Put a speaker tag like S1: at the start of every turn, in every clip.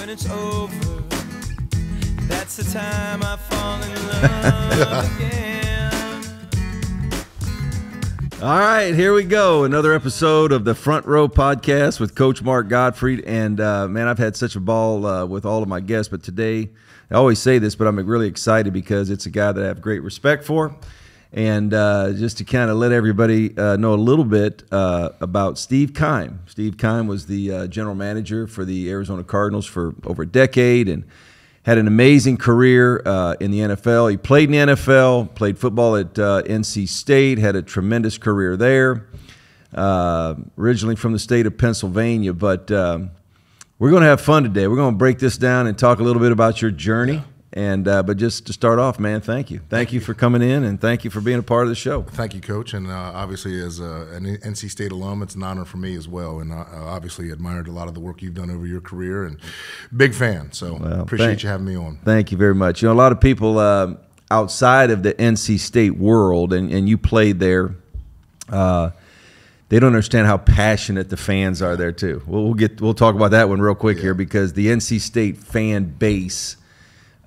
S1: when it's over, that's the time I fall in love again.
S2: All right, here we go. Another episode of the Front Row Podcast with Coach Mark Gottfried. And uh, man, I've had such a ball uh, with all of my guests, but today, I always say this, but I'm really excited because it's a guy that I have great respect for. And uh, just to kind of let everybody uh, know a little bit uh, about Steve Keim. Steve Keim was the uh, general manager for the Arizona Cardinals for over a decade and had an amazing career uh, in the NFL. He played in the NFL, played football at uh, NC State, had a tremendous career there. Originally from the state of Pennsylvania, but um, we're going to have fun today. We're going to break this down and talk a little bit about your journey. And uh, but just to start off, man, thank you, thank, you for coming in, and thank you for being a part of the show.
S3: Thank you, Coach. And uh, obviously, as a, an NC State alum, it's an honor for me as well. And uh, obviously, admired a lot of the work you've done over your career, and big fan. So
S2: Well,
S3: appreciate
S2: thank-
S3: you having me on.
S2: Thank you very much. You know, a lot of people uh, outside of the NC State world, and, and you played there, uh, they don't understand how passionate the fans are there too. We'll, we'll get we'll talk about that one real quick here because the NC State fan base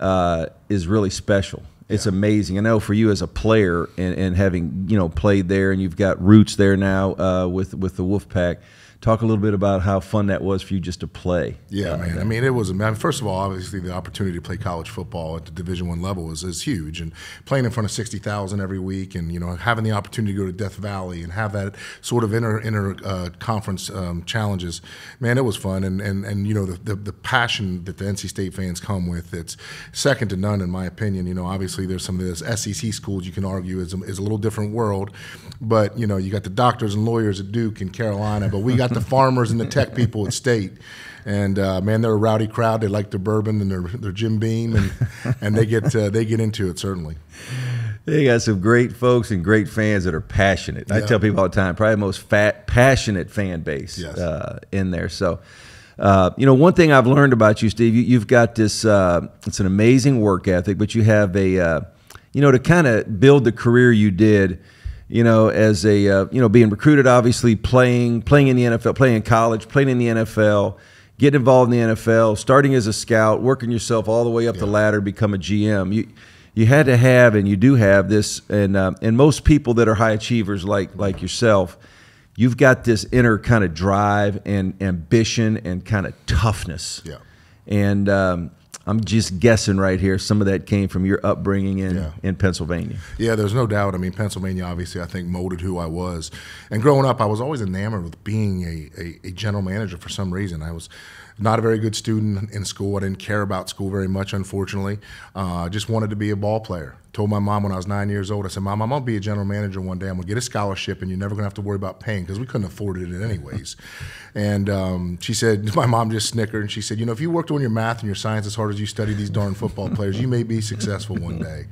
S2: uh, is really special. It's amazing. I know for you as a player and, and having you know played there, and you've got roots there now uh, with with the Wolfpack. Talk a little bit about how fun that was for you just to play.
S3: Yeah, man. I mean, it was. I mean, first of all, obviously, the opportunity to play college football at the Division One level is, is huge, and playing in front of sixty thousand every week, and you know, having the opportunity to go to Death Valley and have that sort of inter inter uh, conference um, challenges, man, it was fun, and and and you know, the, the the passion that the NC State fans come with, it's second to none in my opinion. You know, obviously, there's some of this SEC schools you can argue is a, is a little different world, but you know, you got the doctors and lawyers at Duke and Carolina, but we got the farmers and the tech people at State. And uh, man, they're a rowdy crowd. They like their bourbon and their, their Jim Beam, and and they get uh, they get into it certainly.
S2: They got some great folks and great fans that are passionate. I tell people all the time, probably the most fat, passionate fan base
S3: Yes.
S2: uh, in there. So, uh, you know, one thing I've learned about you, Steve, you, you've got this. Uh, it's an amazing work ethic, but you have a, uh, you know, to kind of build the career you did. You know, as a uh, you know, being recruited, obviously playing, playing in the NFL, playing in college, playing in the NFL, getting involved in the NFL, starting as a scout, working yourself all the way up the ladder, become a GM. You you had to have, and you do have this, and um, and most people that are high achievers like like yourself, you've got this inner kind of drive and ambition and kind of toughness.
S3: Yeah.
S2: And um, I'm just guessing right here, some of that came from your upbringing in
S3: Yeah.
S2: in Pennsylvania.
S3: Yeah, there's no doubt. I mean, Pennsylvania obviously I think molded who I was. And growing up, I was always enamored with being a, a, a general manager for some reason. I was not a very good student in school. I didn't care about school very much, unfortunately. Uh, I just wanted to be a ball player. Told my mom when I was nine years old, I said, Mom, I'm going to be a general manager one day. I'm going to get a scholarship, and you're never going to have to worry about paying because we couldn't afford it anyways. and um, she said, My mom just snickered, and she said, You know, if you worked on your math and your science as hard as you study these darn football players, you may be successful one day.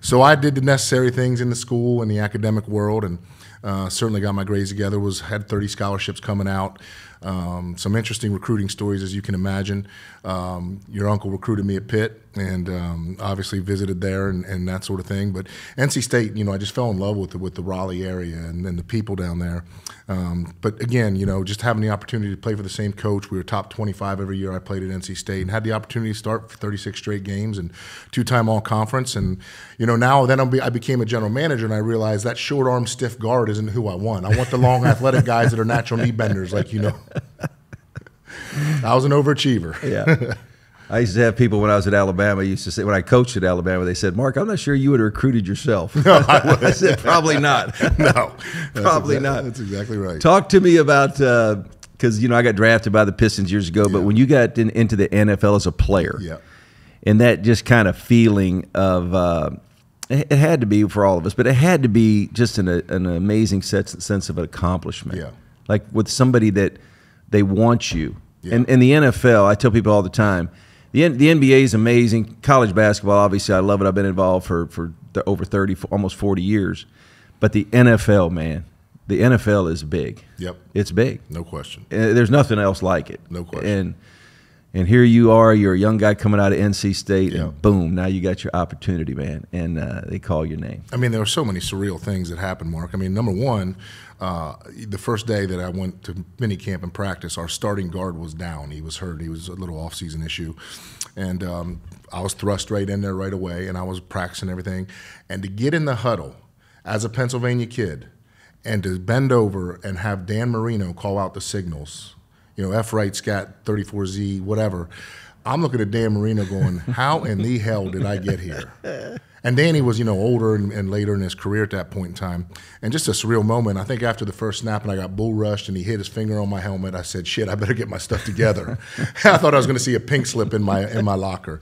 S3: So I did the necessary things in the school and the academic world, and uh, certainly got my grades together. Was had 30 scholarships coming out. Um, some interesting recruiting stories, as you can imagine. Um, your uncle recruited me at Pitt, and um, obviously visited there and, and that sort of thing. But NC State, you know, I just fell in love with the, with the Raleigh area and, the people down there. Um, but again, you know, just having the opportunity to play for the same coach. We were top 25 every year I played at NC State, and had the opportunity to start for 36 straight games and two-time All Conference. And you know, now then be, I became a general manager, and I realized that short arm stiff guard isn't who I want. I want the long athletic guys that are natural knee benders, like you know. I was an overachiever.
S2: Yeah. I used to have people when I was at Alabama. Used to say when I coached at Alabama, they said, "Mark, I'm not sure you would have recruited yourself." No, I, said, "Probably not.
S3: no,
S2: Probably
S3: That's exa-
S2: not."
S3: That's exactly right.
S2: Talk to me about because you know I got drafted by the Pistons years ago, but when you got in, into the NFL as a player,
S3: Yeah.
S2: and that just kind of feeling of uh, it it had to be for all of us, but it had to be just an, an amazing sense, sense of accomplishment.
S3: Yeah.
S2: like with somebody that they want you,
S3: Yeah.
S2: and and the NFL. I tell people all the time. The, N- the NBA is amazing. College basketball, obviously, I love it. I've been involved for, for th- over 30, f- almost 40 years. But the NFL, man, the NFL is big.
S3: Yep.
S2: It's big.
S3: No question.
S2: Uh, There's nothing else like it.
S3: No question.
S2: And And here you are, you're a young guy coming out of NC State,
S3: Yeah.
S2: and boom, now you got your opportunity, man. And uh, they call your name.
S3: I mean, there were so many surreal things that happened, Mark. I mean, number one, uh, the first day that I went to mini camp and practice, our starting guard was down. He was hurt. He was a little off-season issue, and um, I was thrust right in there right away, and I was practicing everything. And to get in the huddle as a Pennsylvania kid, and to bend over and have Dan Marino call out the signals, you know, F right, scat, 34Z, whatever. I'm looking at Dan Marino going, how in the hell did I get here? And Danny was, you know, older and, and later in his career at that point in time. And just a surreal moment. I think after the first snap and I got bull rushed and he hit his finger on my helmet, I said, shit, I better get my stuff together. I thought I was going to see a pink slip in my in my locker.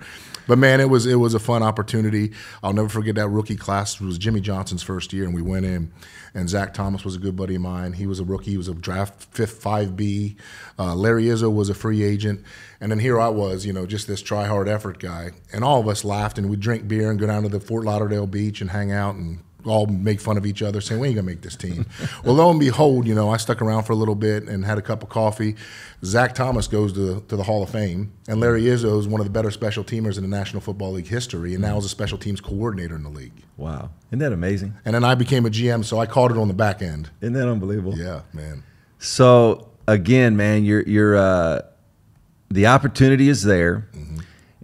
S3: But man, it was it was a fun opportunity. I'll never forget that rookie class. It was Jimmy Johnson's first year, and we went in. And Zach Thomas was a good buddy of mine. He was a rookie. He was a draft fifth five B. Uh, Larry Izzo was a free agent, and then here I was, you know, just this try hard effort guy. And all of us laughed, and we'd drink beer and go down to the Fort Lauderdale beach and hang out and all make fun of each other, saying we ain't gonna make this team. well, lo and behold, you know, I stuck around for a little bit and had a cup of coffee. Zach Thomas goes to, to the Hall of Fame, and Larry Izzo is one of the better special teamers in the National Football League history, and now is a special teams coordinator in the league.
S2: Wow. Isn't that amazing?
S3: And then I became a GM, so I called it on the back end.
S2: Isn't that unbelievable?
S3: Yeah, man.
S2: So again, man, you're you're uh, the opportunity is there,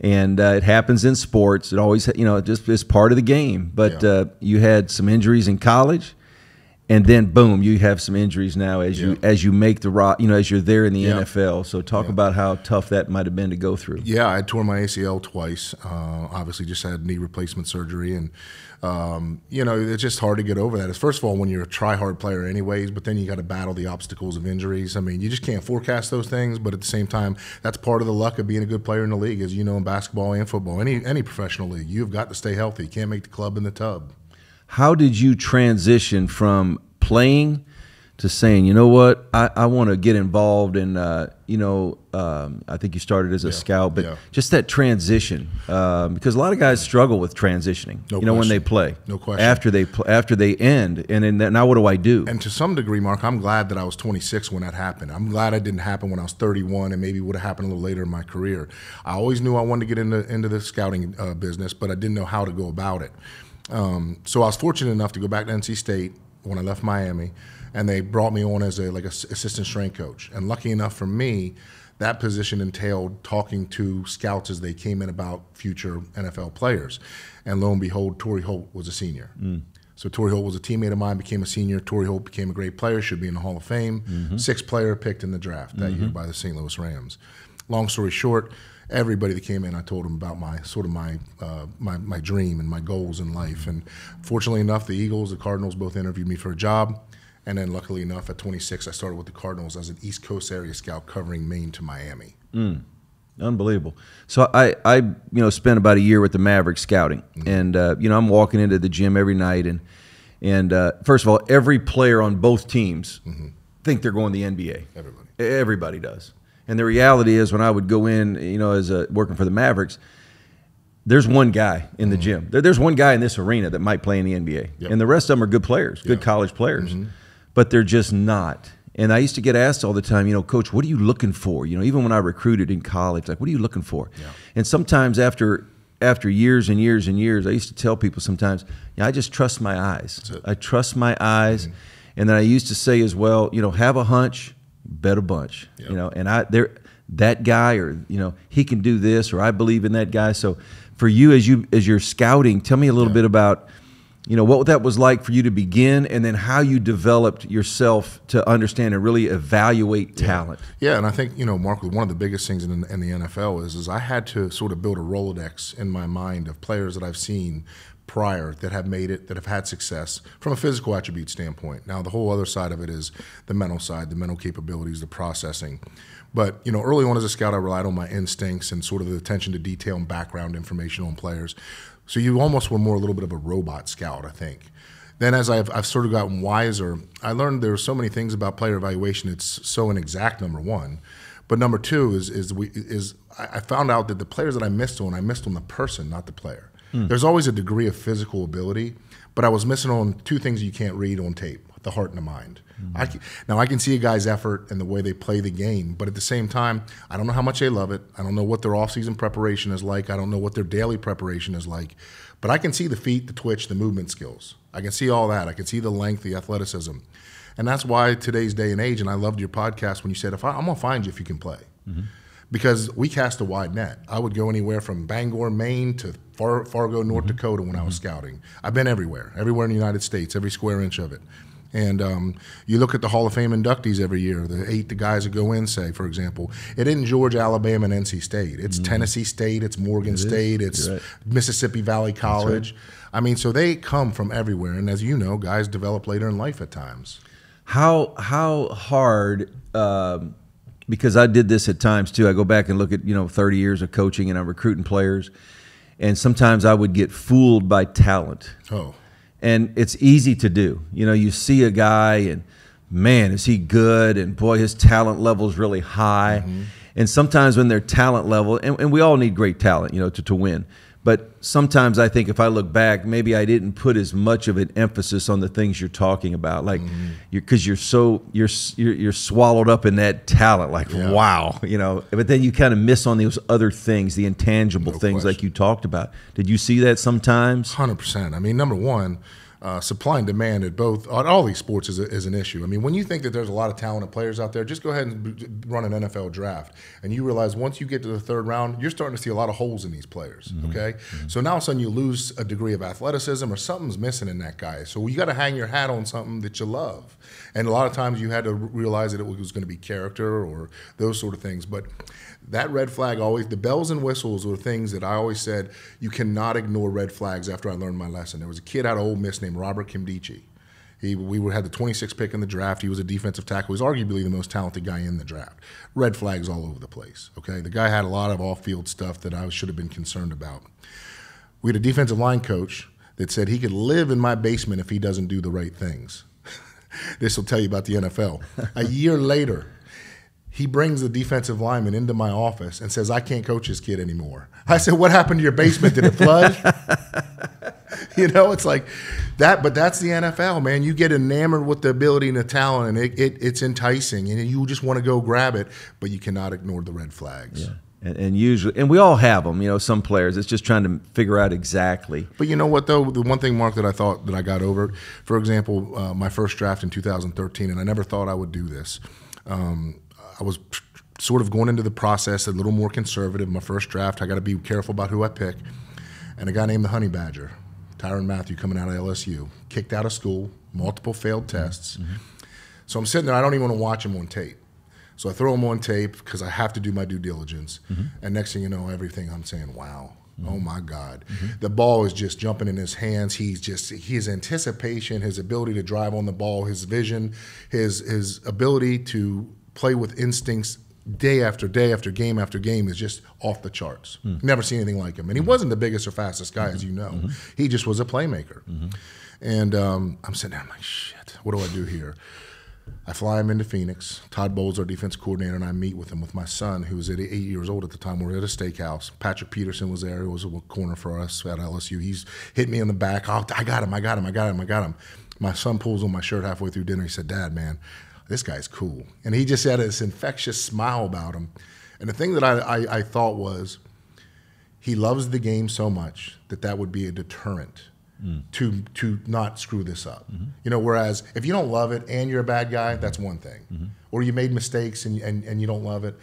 S2: and uh, it happens in sports. It always you know just is part of the game. But
S3: Yeah.
S2: uh, you had some injuries in college, and then boom, you have some injuries now as you as you make the rock, you know as you're there in the
S3: Yeah.
S2: NFL. So talk
S3: Yeah.
S2: about how tough that might have been to go through.
S3: Yeah, I tore my ACL twice. Uh, obviously, just had knee replacement surgery, and um, you know it's just hard to get over that. It's first of all when you're a try-hard player, anyways, but then you got to battle the obstacles of injuries. I mean, you just can't forecast those things, but at the same time, that's part of the luck of being a good player in the league, as you know, in basketball and football, any any professional league. You've got to stay healthy. You can't make the club in the tub.
S2: How did you transition from playing to saying, you know what, I, I want to get involved in, uh, you know, um, I think you started as a scout, but
S3: yeah.
S2: just that transition, um, because a lot of guys struggle with transitioning.
S3: No
S2: you know, when they play,
S3: No question.
S2: After they pl- after they end, and then now what do I do?
S3: And to some degree, Mark, I'm glad that I was 26 when that happened. I'm glad it didn't happen when I was 31, and maybe would have happened a little later in my career. I always knew I wanted to get into into the scouting uh, business, but I didn't know how to go about it. Um, so I was fortunate enough to go back to NC State when I left Miami, and they brought me on as a like a s- assistant strength coach. And lucky enough for me, that position entailed talking to scouts as they came in about future NFL players. And lo and behold, Torrey Holt was a senior. Mm. So Torrey Holt was a teammate of mine, became a senior. Torrey Holt became a great player, should be in the Hall of Fame. Mm-hmm. Sixth player picked in the draft that mm-hmm. year by the St. Louis Rams. Long story short, everybody that came in, I told them about my sort of my uh, my my dream and my goals in life. And fortunately enough, the Eagles, the Cardinals, both interviewed me for a job. And then, luckily enough, at 26, I started with the Cardinals as an East Coast area scout covering Maine to Miami.
S2: Unbelievable. So I, I, you know, spent about a year with the Mavericks scouting,
S3: Mm-hmm.
S2: and uh, you know, I'm walking into the gym every night, and and uh, first of all, every player on both teams think they're going to the NBA.
S3: Mm-hmm. Everybody.
S2: Everybody does. And the reality is, when I would go in, you know, as a, working for the Mavericks, there's one guy in the gym. There, there's one guy in this arena that might play in the NBA,
S3: Mm-hmm. Yep.
S2: and the rest of them are good players, good
S3: Yeah. Mm-hmm.
S2: college players, but they're just not. And I used to get asked all the time, you know, Coach, what are you looking for? You know, even when I recruited in college, like, what are you looking for?
S3: Yeah.
S2: And sometimes after after years and years and years, I used to tell people sometimes, yeah, I just trust my eyes. I trust my eyes, and then I used to say as well, you know, have a hunch, bet a bunch.
S3: Yep.
S2: You know, and I there that guy or you know he can do this or I believe in that guy. So for you as you as you're scouting, tell me a little bit about you know what that was like for you to begin and then how you developed yourself to understand and really evaluate talent.
S3: Yeah, and I think you know, Mark, one of the biggest things in, in the NFL is is I had to sort of build a rolodex in my mind of players that I've seen prior that have made it, that have had success from a physical attribute standpoint. Now, the whole other side of it is the mental side, the mental capabilities, the processing. But you know, early on as a scout, I relied on my instincts and sort of the attention to detail and background information on players. So you almost were more a little bit of a robot scout, I think. Then, as I've, I've sort of gotten wiser, I learned there are so many things about player evaluation. It's so inexact. Number one, but number two is is we is I I found out that the players that I missed on, I missed on the person, not the player. Hmm. There's always a degree of physical ability, but I was missing on two things you can't read on tape: the heart and the mind. Hmm. I can, now I can see a guy's effort and the way they play the game, but at the same time, I don't know how much they love it. I don't know what their off-season preparation is like. I don't know what their daily preparation is like, but I can see the feet, the twitch, the movement skills. I can see all that. I can see the length, the athleticism, and that's why today's day and age. And I loved your podcast when you said, "If I, I'm gonna find you if you can play." Mm-hmm. Because we cast a wide net. I would go anywhere from Bangor, Maine to Far, Fargo, North Dakota when I was scouting. I've been everywhere, everywhere in the United States, every square inch of it. And um, you look at the Hall of Fame inductees every year, the eight the guys that go in, say, for example, it isn't Georgia, Alabama, and NC State. It's Tennessee State, it's Morgan State, it's
S2: right.
S3: Mississippi Valley College. I mean, so they come from everywhere. And as you know, guys develop later in life at times.
S2: How how hard? Um, because I did this at times too. I go back and look at you know 30 years of coaching and I'm recruiting players, and sometimes I would get fooled by talent.
S3: Oh,
S2: and it's easy to do. You know, you see a guy and man, is he good? And boy, his talent level is really high. Mm-hmm. And sometimes when their talent level, and, and we all need great talent, you know, to, to win. But sometimes I think if I look back, maybe I didn't put as much of an emphasis on the things you're talking about, like mm-hmm. you're because you're so you're, you're you're swallowed up in that talent, like
S3: Yeah.
S2: wow, you know. But then you kind of miss on those other things, the intangible
S3: No
S2: things, like you talked about. Did you see that sometimes?
S3: Hundred percent. I mean, number one, uh, supply and demand at both at all these sports is, a, is an issue. I mean, when you think that there's a lot of talented players out there, just go ahead and b- run an NFL draft, and you realize once you get to the third round, you're starting to see a lot of holes in these players. Okay, so now all of a sudden you lose a degree of athleticism, or something's missing in that guy. So you got to hang your hat on something that you love, and a lot of times you had to realize that it was going to be character or those sort of things, but that red flag always the bells and whistles were things that I always said you cannot ignore red flags after I learned my lesson. There was a kid out of Ole Miss named Robert Nkemdiche. He, we had the 26th pick in the draft. He was a defensive tackle. He was arguably the most talented guy in the draft. Red flags all over the place. Okay, the guy had a lot of off-field stuff that I should have been concerned about. We had a defensive line coach that said he could live in my basement if he doesn't do the right things. this will tell you about the NFL. a year later, he brings the defensive lineman into my office and says, I can't coach this kid anymore. I said, What happened to your basement? Did it flood? you know, it's like that, but that's the NFL, man. You get enamored with the ability and the talent, and it, it, it's enticing, and you just want to go grab it, but you cannot ignore the red flags.
S2: And, and usually, and we all have them. You know, some players. It's just trying to figure out exactly.
S3: But you know what, though? The one thing, Mark, that I thought that I got over, for example, uh, my first draft in 2013, and I never thought I would do this. Um, I was sort of going into the process a little more conservative. My first draft, I got to be careful about who I pick. And a guy named the Honey Badger, Tyrann Mathieu, coming out of LSU, kicked out of school, multiple failed tests. Mm-hmm. So I'm sitting there, I don't even want to watch him on tape. So I throw him on tape because I have to do my due diligence. Mm-hmm. And next thing you know, everything I'm saying, wow, mm-hmm. oh my God. The ball is just jumping in his hands. He's just, his anticipation, his ability to drive on the ball, his vision, his, his ability to play with instincts day after day after game after game is just off the charts. Hmm. Never seen anything like him. And he hmm. wasn't the biggest or fastest guy, as hmm. you know. He just was a playmaker. And um, I'm sitting there, I'm like, shit, what do I do here? I fly him into Phoenix. Todd Bowles, our defense coordinator, and I meet with him with my son, who was at eight years old at the time. We We're at a steakhouse. Patrick Peterson was there. He was a corner for us at LSU. He's hit me in the back. Oh, I got him. I got him. I got him. I got him. My son pulls on my shirt halfway through dinner. He said, Dad, man, this guy's cool. And he just had this infectious smile about him. And the thing that I, I, I thought was, he loves the game so much that that would be a deterrent mm. to to not screw this up. Mm-hmm. You know, whereas if you don't love it and you're a bad guy, that's one thing. Mm-hmm. Or you made mistakes and, and and you don't love it.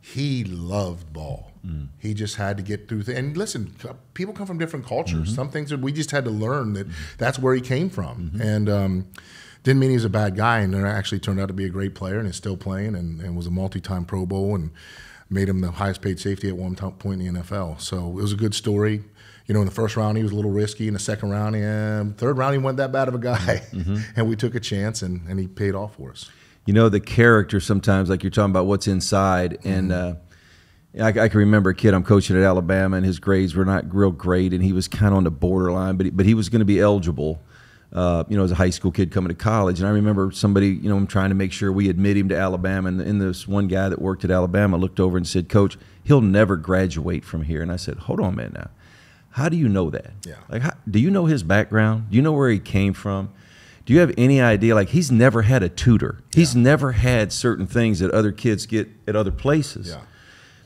S3: He loved ball. Mm. He just had to get through. Th- and listen, people come from different cultures. Mm-hmm. Some things that we just had to learn that that's where he came from. And um, didn't mean he was a bad guy, and actually turned out to be a great player, and is still playing, and, and was a multi-time Pro Bowl, and made him the highest paid safety at one t- point in the NFL. So it was a good story. You know, in the first round he was a little risky. In the second round, and um, third round he wasn't that bad of a guy, mm-hmm. Mm-hmm. and we took a chance, and, and he paid off for us.
S2: You know, the character sometimes, like you're talking about what's inside. Mm-hmm. And uh, I, I can remember a kid I'm coaching at Alabama, and his grades were not real great, and he was kind of on the borderline, but he, but he was going to be eligible. Uh, you know, as a high school kid coming to college, and I remember somebody, you know, I'm trying to make sure we admit him to Alabama, and, and this one guy that worked at Alabama looked over and said, "Coach, he'll never graduate from here." And I said, "Hold on, man, now, how do you know that?
S3: Yeah.
S2: Like, how, do you know his background? Do you know where he came from? Do you have any idea? Like he's never had a tutor. He's never had certain things that other kids get at other places.
S3: Yeah.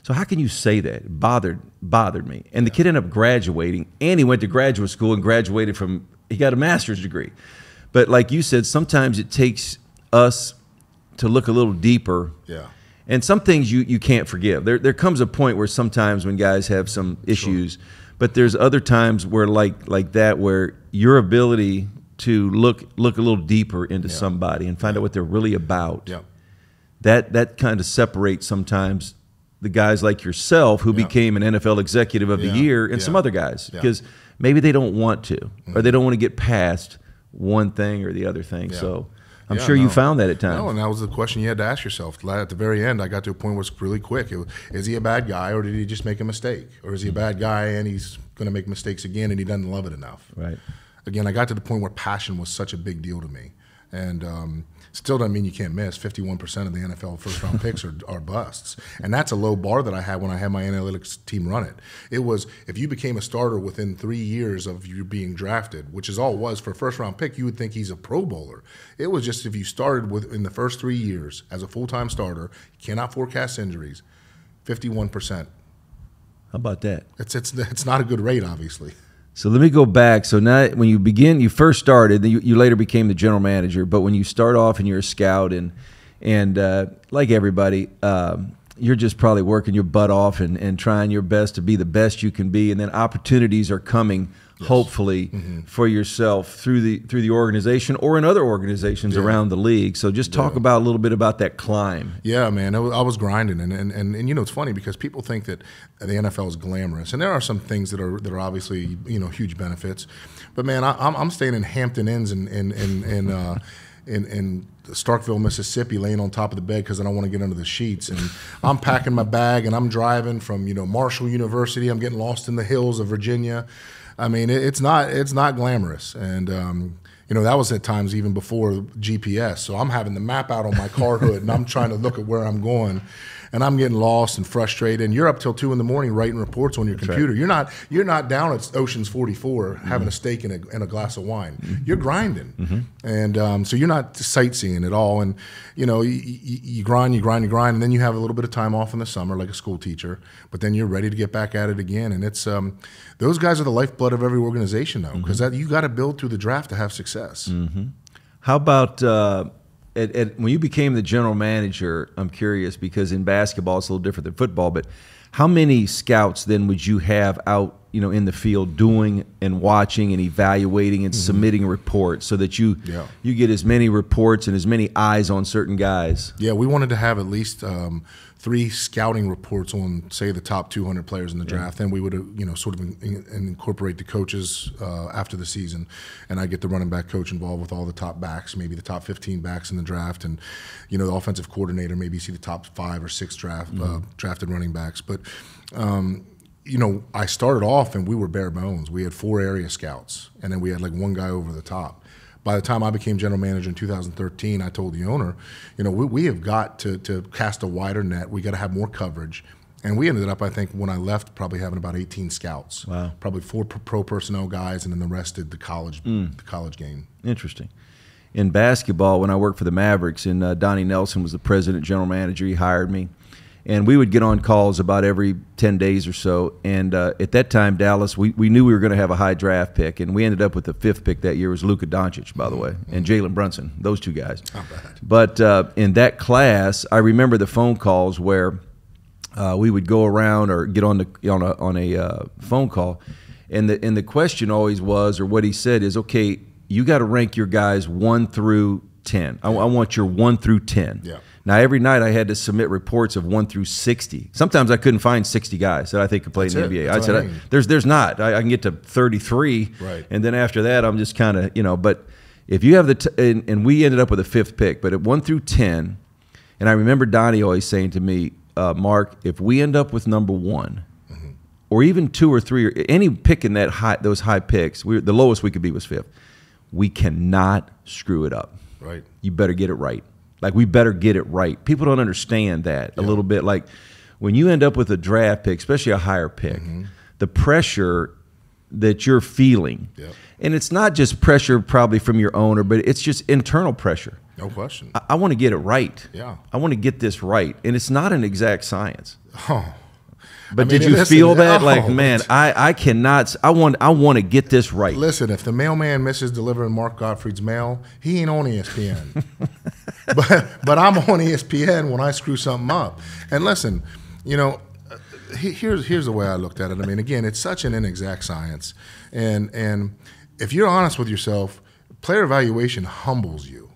S2: So how can you say that? It bothered bothered me. And the kid ended up graduating, and he went to graduate school and graduated from. He got a master's degree. But like you said, sometimes it takes us to look a little deeper.
S3: Yeah.
S2: And some things you, you can't forgive. There there comes a point where sometimes when guys have some issues, but there's other times where like like that where your ability to look look a little deeper into somebody and find out what they're really about
S3: Yeah.
S2: that that kind of separates sometimes the guys like yourself who
S3: Yeah.
S2: became an NFL executive of
S3: Yeah.
S2: the year and
S3: Yeah.
S2: some other guys
S3: Yeah.
S2: Because maybe they don't want to or they don't want to get past one thing or the other thing.
S3: Yeah.
S2: So I'm
S3: Yeah,
S2: sure you found that at times.
S3: No, and that was the question you had to ask yourself. At the very end, I got to a point where it's really quick. Was, is he a bad guy, or did he just make a mistake, or is he a bad guy and he's going to make mistakes again and he doesn't love it enough?
S2: Right.
S3: Again, I got to the point where passion was such a big deal to me, and um, still doesn't mean you can't miss. Fifty-one percent of the NFL first-round picks are, are busts, and that's a low bar that I had when I had my analytics team run it. It was if you became a starter within three years of you being drafted, which is all it was for a first-round pick, you would think he's a Pro Bowler. It was just if you started within the first three years as a full-time starter, you cannot forecast injuries. Fifty-one percent.
S2: How about that?
S3: It's it's it's not a good rate, obviously.
S2: So let me go back. So now, when you begin, you first started, you, you later became the general manager. But when you start off and you're a scout, and and uh, like everybody, um, you're just probably working your butt off and, and trying your best to be the best you can be, and then opportunities are coming, hopefully, for yourself through the through the organization or in other organizations around the league. So just talk about a little bit about that climb.
S3: Yeah, man, I was, grinding, and, and, and, and you know it's funny because people think that the NFL is glamorous, and there are some things that are that are obviously you know huge benefits, but man, I, I'm, I'm staying in Hampton Inns in in in in, uh, in, in Starkville, Mississippi, laying on top of the bed because I don't want to get under the sheets, and I'm packing my bag and I'm driving from you know Marshall University. I'm getting lost in the hills of Virginia. I mean, it, it's not it's not glamorous, and um, you know that was at times even before GPS. So I'm having the map out on my car hood, and I'm trying to look at where I'm going, and I'm getting lost and frustrated. And you're up till two in the morning writing reports on your computer. You're not you're not down at Ocean's 44 having a steak and a, and a glass of wine. You're grinding, and um, so you're not sightseeing at all. And you know you, you, you grind, you grind, you grind, and then you have a little bit of time off in the summer, like a school teacher. But then you're ready to get back at it again. And it's um, those guys are the lifeblood of every organization, though, because you got to build through the draft to have success.
S2: How about uh, at, at, when you became the general manager? I'm curious because in basketball it's a little different than football. But how many scouts then would you have out, you know, in the field doing and watching and evaluating and submitting reports so that you
S3: Yeah.
S2: you get as many reports and as many eyes on certain guys?
S3: Yeah, we wanted to have at least um, three scouting reports on, say, the top 200 players in the draft. Then we would, uh, you know, sort of in, in, incorporate the coaches uh, after the season, and I get the running back coach involved with all the top backs, maybe the top 15 backs in the draft, and you know, the offensive coordinator maybe see the top five or six draft uh, drafted running backs. But um, you know, I started off and we were bare bones. We had four area scouts, and then we had like one guy over the top. By the time I became general manager in 2013, I told the owner, you know, we, we have got to, to cast a wider net. We got to have more coverage. And we ended up, I think, when I left, probably having about 18 scouts.
S2: Wow.
S3: Probably four pro- personnel guys, and then the rest did the college,
S2: Mm.
S3: the college game.
S2: Interesting. In basketball, when I worked for the Mavericks, and uh, Donnie Nelson was the president, general manager, he hired me, and we would get on calls about every ten days or so. And uh, at that time, Dallas, we, we knew we were going to have a high draft pick, and we ended up with the fifth pick that year was Luka Doncic, by the way, and Jalen Brunson, those two guys. But uh, in that class, I remember the phone calls where uh, we would go around or get on the on a on a uh, phone call, and the and the question always was, or what he said is, okay, you got to rank your guys one through ten. I, I want your one through ten.
S3: Yeah.
S2: Now every night I had to submit reports of one through sixty. Sometimes I couldn't find sixty guys that I think could play in the
S3: it.
S2: NBA.
S3: That's
S2: I said,
S3: I mean.
S2: "There's there's not. I, I can get to thirty three,
S3: Right.
S2: and then after that I'm just kind of you know. But if you have the t- and, and we ended up with a fifth pick, but at one through ten, and I remember Donnie always saying to me, uh, Mark, if we end up with number one, or even two or three, or any pick in that high, those high picks, we, the lowest we could be was fifth. We cannot screw it up.
S3: Right.
S2: You better get it right. Like we better get it right. People don't understand that a little bit. Like when you end up with a draft pick, especially a higher pick,
S3: Mm-hmm.
S2: the pressure that you're feeling.
S3: Yep.
S2: And it's not just pressure probably from your owner, but it's just internal pressure.
S3: No question.
S2: I, I want to get it right.
S3: Yeah.
S2: I want to get this right. And it's not an exact science.
S3: Oh,
S2: But
S3: I mean,
S2: did you
S3: listen,
S2: feel that?
S3: oh,
S2: like, man, I, I cannot I want I want to get this right.
S3: Listen, if the mailman misses delivering Mark Gottfried's mail, he ain't on ESPN. but but I'm on ESPN when I screw something up. And listen, you know, here's here's the way I looked at it. I mean, again, it's such an inexact science, and and if you're honest with yourself, player evaluation humbles you.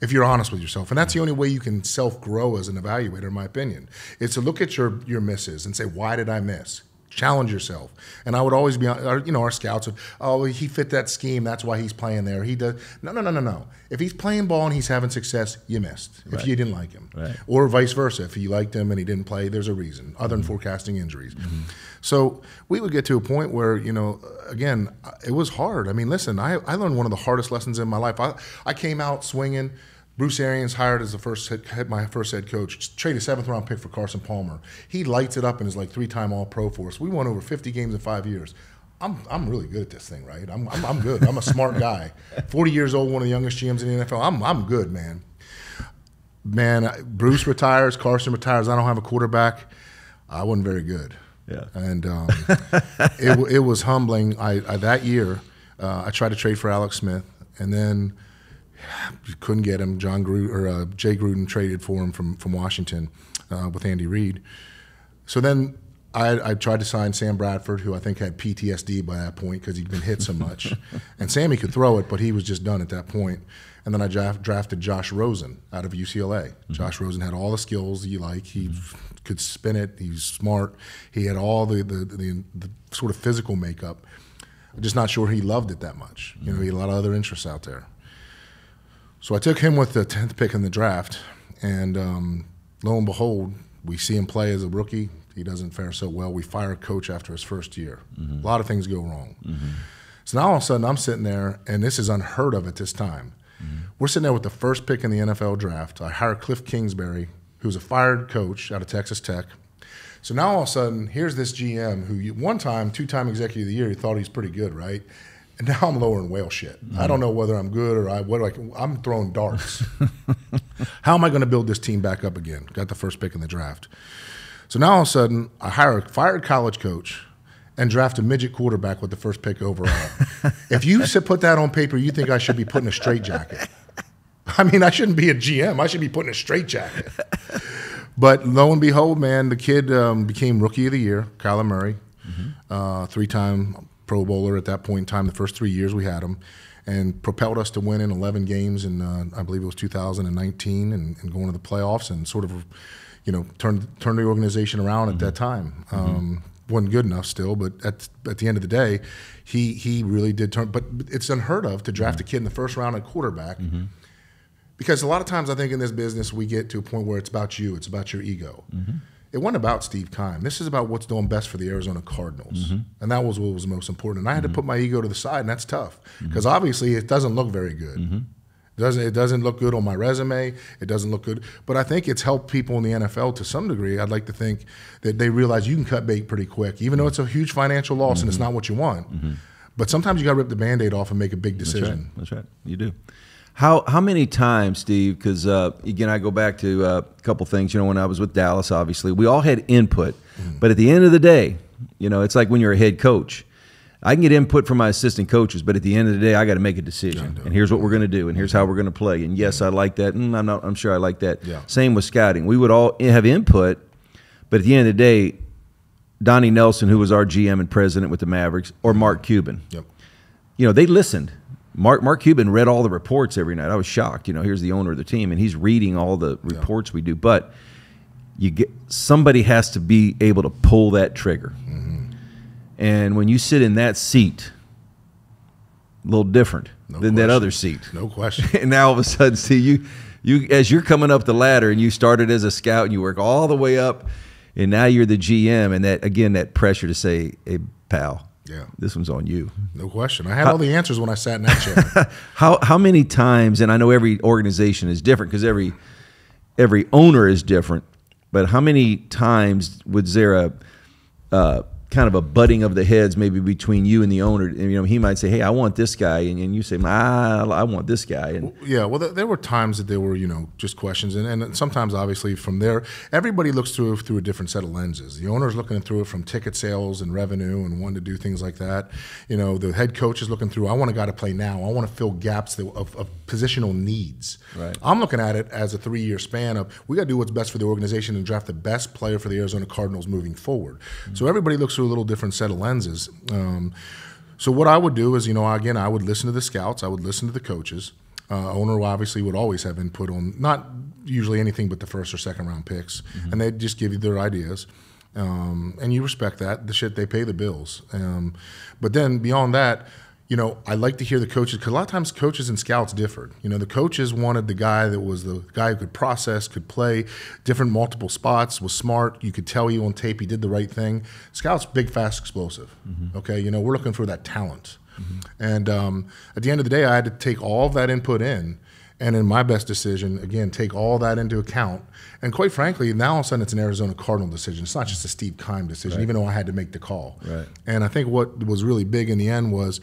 S3: If you're honest with yourself, and that's the only way you can self grow as an evaluator, in my opinion, is to look at your your misses and say, why did I miss? Challenge yourself. And I would always be, you know, our scouts would, oh, he fit that scheme. That's why he's playing there. He does. No, no, no, no, no. If he's playing ball and he's having success, you missed. If you didn't like him,
S2: Right.
S3: or vice versa. If you liked him and he didn't play, there's a reason other than mm-hmm. forecasting injuries. Mm-hmm. So we would get to a point where, you know, again, it was hard. I mean, listen, I, I learned one of the hardest lessons in my life. I, I came out swinging. Bruce Arians hired as the first head, head- my first head coach. Traded seventh round pick for Carson Palmer. He lights it up and is like three time All Pro for us. We won over 50 games in five years. I'm, I'm really good at this thing, right? I'm, I'm, I'm good. I'm a smart guy. 40 years old, one of the youngest GMs in the NFL. I'm, I'm good, man man, Bruce retires, Carson retires. I don't have a quarterback. I wasn't very good.
S2: Yeah.
S3: and um, it, it was humbling. I, I that year, uh, I tried to trade for Alex Smith, and then couldn't get him. Jon Gruden or uh, Jay Gruden traded for him from from Washington uh, with Andy Reid. So then I, I tried to sign Sam Bradford, who I think had PTSD by that point because he'd been hit so much. and Sammy could throw it, but he was just done at that point. And then I draft, drafted Josh Rosen out of UCLA. Josh Rosen had all the skills you like. He could spin it. He's smart. He had all the, the, the, the sort of physical makeup. I'm just not sure he loved it that much. You know, he had a lot of other interests out there. So I took him with the 10th pick in the draft, and um, lo and behold, we see him play as a rookie. He doesn't fare so well. We fire a coach after his first year. Mm-hmm. A lot of things go wrong. Mm-hmm. So now all of a sudden I'm sitting there, and this is unheard of at this time. Mm-hmm. We're sitting there with the first pick in the NFL draft. I hire Cliff Kingsbury, who's a fired coach out of Texas Tech. So now all of a sudden, here's this GM who one time, two time executive of the year, he thought he's pretty good, right? And now I'm lowering whale shit. I don't know whether I'm good or I what do I can- I'm throwing darts. How am I going to build this team back up again? Got the first pick in the draft. So now all of a sudden, I hire a fired college coach and draft a midget quarterback with the first pick overall. if you put that on paper, you think I should be putting a straight jacket. I mean, I shouldn't be a GM. I should be putting a straight jacket. But lo and behold, man, the kid um, became rookie of the year, Kyler Murray, uh, three-time Pro Bowler at that point in time. The first three years we had him, and propelled us to win in 11 games in uh, I believe it was 2019, and, and going to the playoffs, and sort of, you know, turned turned the organization around at that mm-hmm. time. Mm-hmm. Um, wasn't good enough still, but at at the end of the day, he he really did turn. But it's unheard of to draft a mm-hmm. kid in the first round at quarterback because a lot of times I think in this business we get to a point where it's about you, it's about your ego. It wasn't about Steve Keim. This is about what's doing best for the Arizona Cardinals, mm-hmm. and that was what was most important. And I had to mm-hmm. put my ego to the side, and that's tough mm-hmm. because obviously it doesn't look very good. It doesn't it doesn't look good on my resume. It doesn't look good, but I think it's helped people in the NFL to some degree. I'd like to think that they realize you can cut bait pretty quick, even though it's a huge financial loss and it's not what you want. But sometimes you got to rip the band-aid off and make a big
S2: That's right.
S3: decision.
S2: That's right. You do. How how many times, Steve? Because uh, again, I go back to uh, a couple things. You know, when I was with Dallas, obviously, we all had input, but at the end of the day, you know, it's like when you're a head coach. I can get input from my assistant coaches, but at the end of the day, I got to make a decision. And here's what we're going to do, and here's how we're going to play. And yes, I like that. Mm, I'm not. I'm sure I like that.
S3: Yeah.
S2: Same with scouting. We would all have input, but at the end of the day, Donnie Nelson, who was our GM and president with the Mavericks, or Mark Cuban,
S3: Yep.
S2: you know, they listened. Mark Mark Cuban read all the reports every night. I was shocked. You know, here's the owner of the team, and he's reading all the reports we do. But you get somebody has to be able to pull that trigger, mm-hmm. and when you sit in that seat, a little different
S3: No
S2: than that other seat.
S3: No question.
S2: and now all of a sudden, see you, you as you're coming up the ladder, and you started as a scout, and you work all the way up, and now you're the GM, and that again, that pressure to say, "Hey, pal,
S3: Yeah.
S2: this one's on you."
S3: No question. I had all the answers when I sat in that chair.
S2: How how many times? And I know every organization is different because every every owner is different. But how many times was there a uh, kind of a butting of the heads maybe between you and the owner. And, you know, he might say, "Hey, I want this guy," and, and you say, "Ah, I want this guy." And
S3: Yeah, well, there, were times that there were, you know, just questions, and, and sometimes, obviously, from there, everybody looks through through a different set of lenses. The owner's looking through it from ticket sales and revenue, and wanting to do things like that. You know, the head coach is looking through. I want a guy to play now. I want to fill gaps of, of positional needs.
S2: Right.
S3: I'm looking at it as a three-year span of we got to do what's best for the organization and draft the best player for the Arizona Cardinals moving forward. So everybody looks through a little different set of lenses. Um, so what I would do is, you know, again, I would listen to the scouts, I would listen to the coaches. Uh, owner obviously would always have input on not usually anything but the first or second round picks, and they'd just give you their ideas. Um, and you respect that. The shit they pay the bills. Um, but then beyond that, you know, I like to hear the coaches because a lot of times coaches and scouts differed. You know, the coaches wanted the guy that was the guy who could process, could play different multiple spots, was smart. You could tell you on tape he did the right thing. Scouts, big, fast, explosive. Okay, you know, we're looking for that talent. And um, at the end of the day, I had to take all of that input in, and in my best decision, again, take all that into account. And quite frankly, now all of a sudden it's an Arizona Cardinal decision. It's not just a Steve Keim decision, even though I had to make the call.
S2: Right.
S3: And I think what was really big in the end was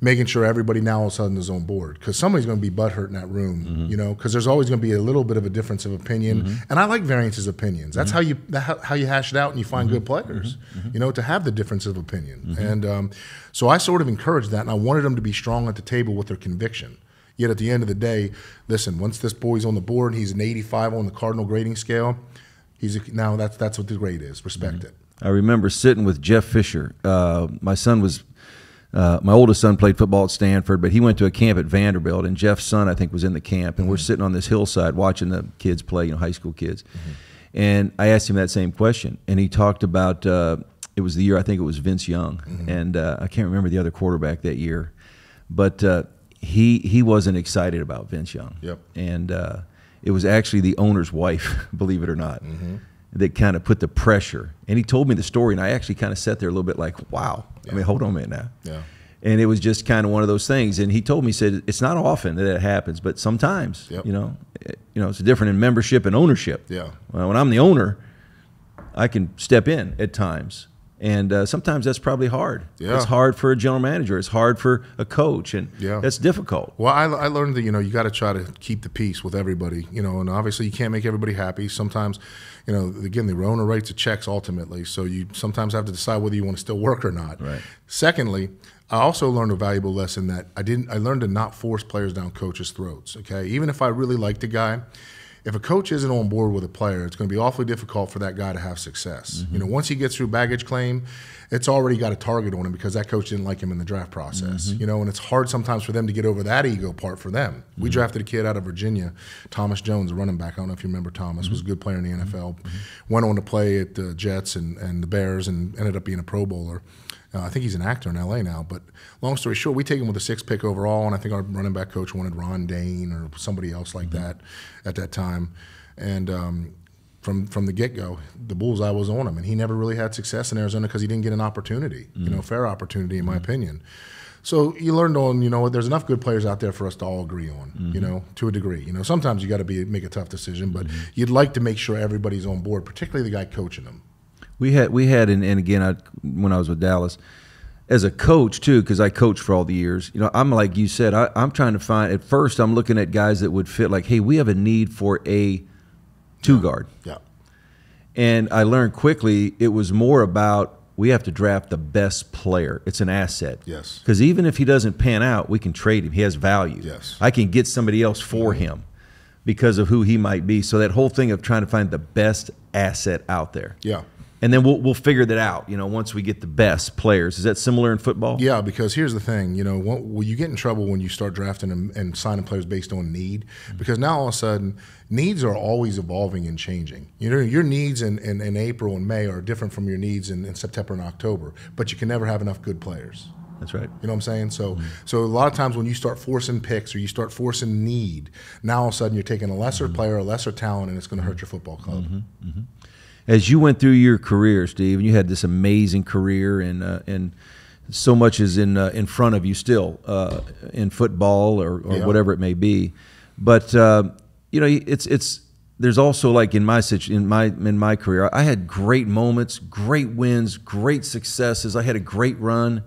S3: making sure everybody now all of a sudden is on board because somebody's going to be butthurt in that room, mm-hmm. you know, because there's always going to be a little bit of a difference of opinion. Mm-hmm. And I like variances of opinions. That's mm-hmm. how you that, how, how you hash it out and you find good players, you know, to have the difference of opinion. And um, so I sort of encouraged that, and I wanted them to be strong at the table with their conviction. Yet at the end of the day, listen, once this boy's on the board, he's an 85 on the Cardinal grading scale. He's a, now that's that's what the grade is. Respect it.
S2: I remember sitting with Jeff Fisher. Uh, my son was, uh, my oldest son played football at Stanford, but he went to a camp at Vanderbilt, and Jeff's son, I think, was in the camp, and we're sitting on this hillside watching the kids play, you know, high school kids. And I asked him that same question, and he talked about uh, it was the year I think it was Vince Young, and uh, I can't remember the other quarterback that year, but uh, he he wasn't excited about Vince Young.
S3: Yep.
S2: And uh, it was actually the owner's wife, believe it or not, that kind of put the pressure. And he told me the story, and I actually kind of sat there a little bit like, wow. I mean, hold on a minute now.
S3: Yeah.
S2: And it was just kind of one of those things. And he told me, he said, it's not often that it happens, but sometimes,
S3: Yep.
S2: you know, it, you know, it's different in membership and ownership.
S3: Yeah.
S2: Well, when I'm the owner, I can step in at times. And uh, sometimes that's probably hard.
S3: Yeah.
S2: It's hard for a general manager. It's hard for a coach, and
S3: Yeah.
S2: that's difficult.
S3: Well, I, I learned that you know you got to try to keep the peace with everybody. You know, and obviously you can't make everybody happy. Sometimes, you know, again, the owner writes the checks ultimately, so you sometimes have to decide whether you want to still work or not.
S2: Right.
S3: Secondly, I also learned a valuable lesson that I didn't. I learned to not force players down coaches' throats. Okay, even if I really liked the guy. If a coach isn't on board with a player, it's going to be awfully difficult for that guy to have success. Mm-hmm. You know, once he gets through baggage claim, it's already got a target on him because that coach didn't like him in the draft process. Mm-hmm. You know, and it's hard sometimes for them to get over that ego part for them. We mm-hmm. drafted a kid out of Virginia, Thomas Jones, a running back. I don't know if you remember Thomas. Was a good player in the NFL. Went on to play at the Jets and, and the Bears and ended up being a Pro Bowler. Uh, I think he's an actor in LA now. But long story short, we take him with a six pick overall, and I think our running back coach wanted Ron Dayne or somebody else like mm-hmm. that at that time. And um, from from the get go, the bullseye was on him, and he never really had success in Arizona because he didn't get an opportunity, you mm-hmm. know, fair opportunity in my mm-hmm. opinion. So you learned on, you know, there's enough good players out there for us to all agree on, you know, to a degree. You know, sometimes you got to be make a tough decision, but you'd like to make sure everybody's on board, particularly the guy coaching them.
S2: We had we had and, and again I, when I was with Dallas, as a coach too, because I coached for all the years. You know, I'm like you said, I, I'm trying to find. At first, I'm looking at guys that would fit. Like, hey, we have a need for a two guard,
S3: Yeah.
S2: and I learned quickly it was more about we have to draft the best player. It's an asset.
S3: Yes.
S2: Because even if he doesn't pan out, we can trade him. He has value.
S3: Yes.
S2: I can get somebody else for him because of who he might be. So that whole thing of trying to find the best asset out there.
S3: Yeah.
S2: And then we'll we'll figure that out. You know, once we get the best players. Is that similar in football?
S3: Yeah, because here's the thing, you know, well, you get in trouble when you start drafting and, and signing players based on need, because now all of a sudden needs are always evolving and changing. You know, your needs in, in, in April and May are different from your needs in, in September and October, but you can never have enough good players.
S2: That's right.
S3: You know what I'm saying? So, mm-hmm. so a lot of times when you start forcing picks or you start forcing need, now all of a sudden you're taking a lesser mm-hmm. player, a lesser talent, and it's going to hurt mm-hmm. your football club.
S2: As you went through your career, Steve, and you had this amazing career, and uh, and so much is in uh, in front of you still uh, in football or, or
S3: Yeah.
S2: whatever it may be. But uh, you know, it's it's there's also like in my situ- in my in my career, I had great moments, great wins, great successes. I had a great run.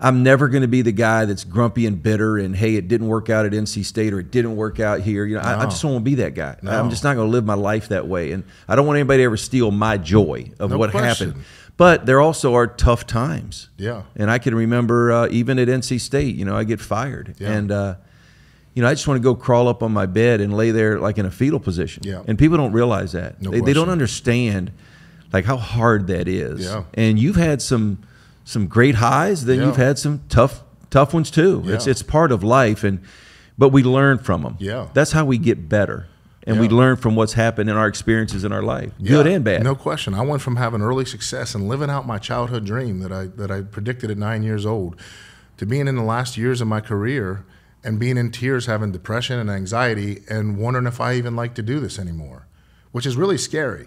S2: I'm never going to be the guy that's grumpy and bitter and hey, it didn't work out at NC State or it didn't work out here. You know, I, I just don't want to be that guy.
S3: No.
S2: I'm just not going to live my life that way, and I don't want anybody to ever steal my joy of
S3: No
S2: what
S3: question.
S2: happened. But there also are tough times.
S3: Yeah.
S2: And I can remember uh, even at NC State, you know, I get fired,
S3: Yeah.
S2: and uh, you know, I just want to go crawl up on my bed and lay there like in a fetal position.
S3: Yeah.
S2: And people don't realize that.
S3: No
S2: they, they don't understand like how hard that is.
S3: Yeah.
S2: And you've had some some great highs, then
S3: Yeah.
S2: you've had some tough tough ones too. It's
S3: Yeah.
S2: it's part of life, and but we learn from them.
S3: Yeah.
S2: That's how we get better, and we learn from what's happened in our experiences in our life, good and bad.
S3: No question. I went from having early success and living out my childhood dream that I that I predicted at nine years old, to being in the last years of my career and being in tears, having depression and anxiety, and wondering if I even like to do this anymore, which is really scary.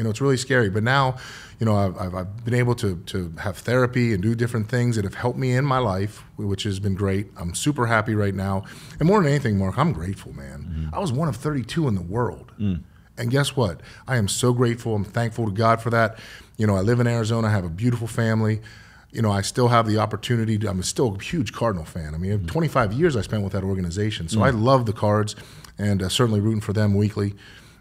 S3: You know, it's really scary. But now, you know, I've, I've, been able to to have therapy and do different things that have helped me in my life, which has been great. I'm super happy right now, and more than anything, Mark, I'm grateful, man. Mm-hmm. I was one of 32 in the world. Mm. And guess what? I am so grateful. I'm thankful to God for that. You know, I live in Arizona. I have a beautiful family. You know, I still have the opportunity. To, I'm still a huge Cardinal fan. I mean, mm. 25 years I spent with that organization, so mm. I love the Cards, and uh, certainly rooting for them weekly.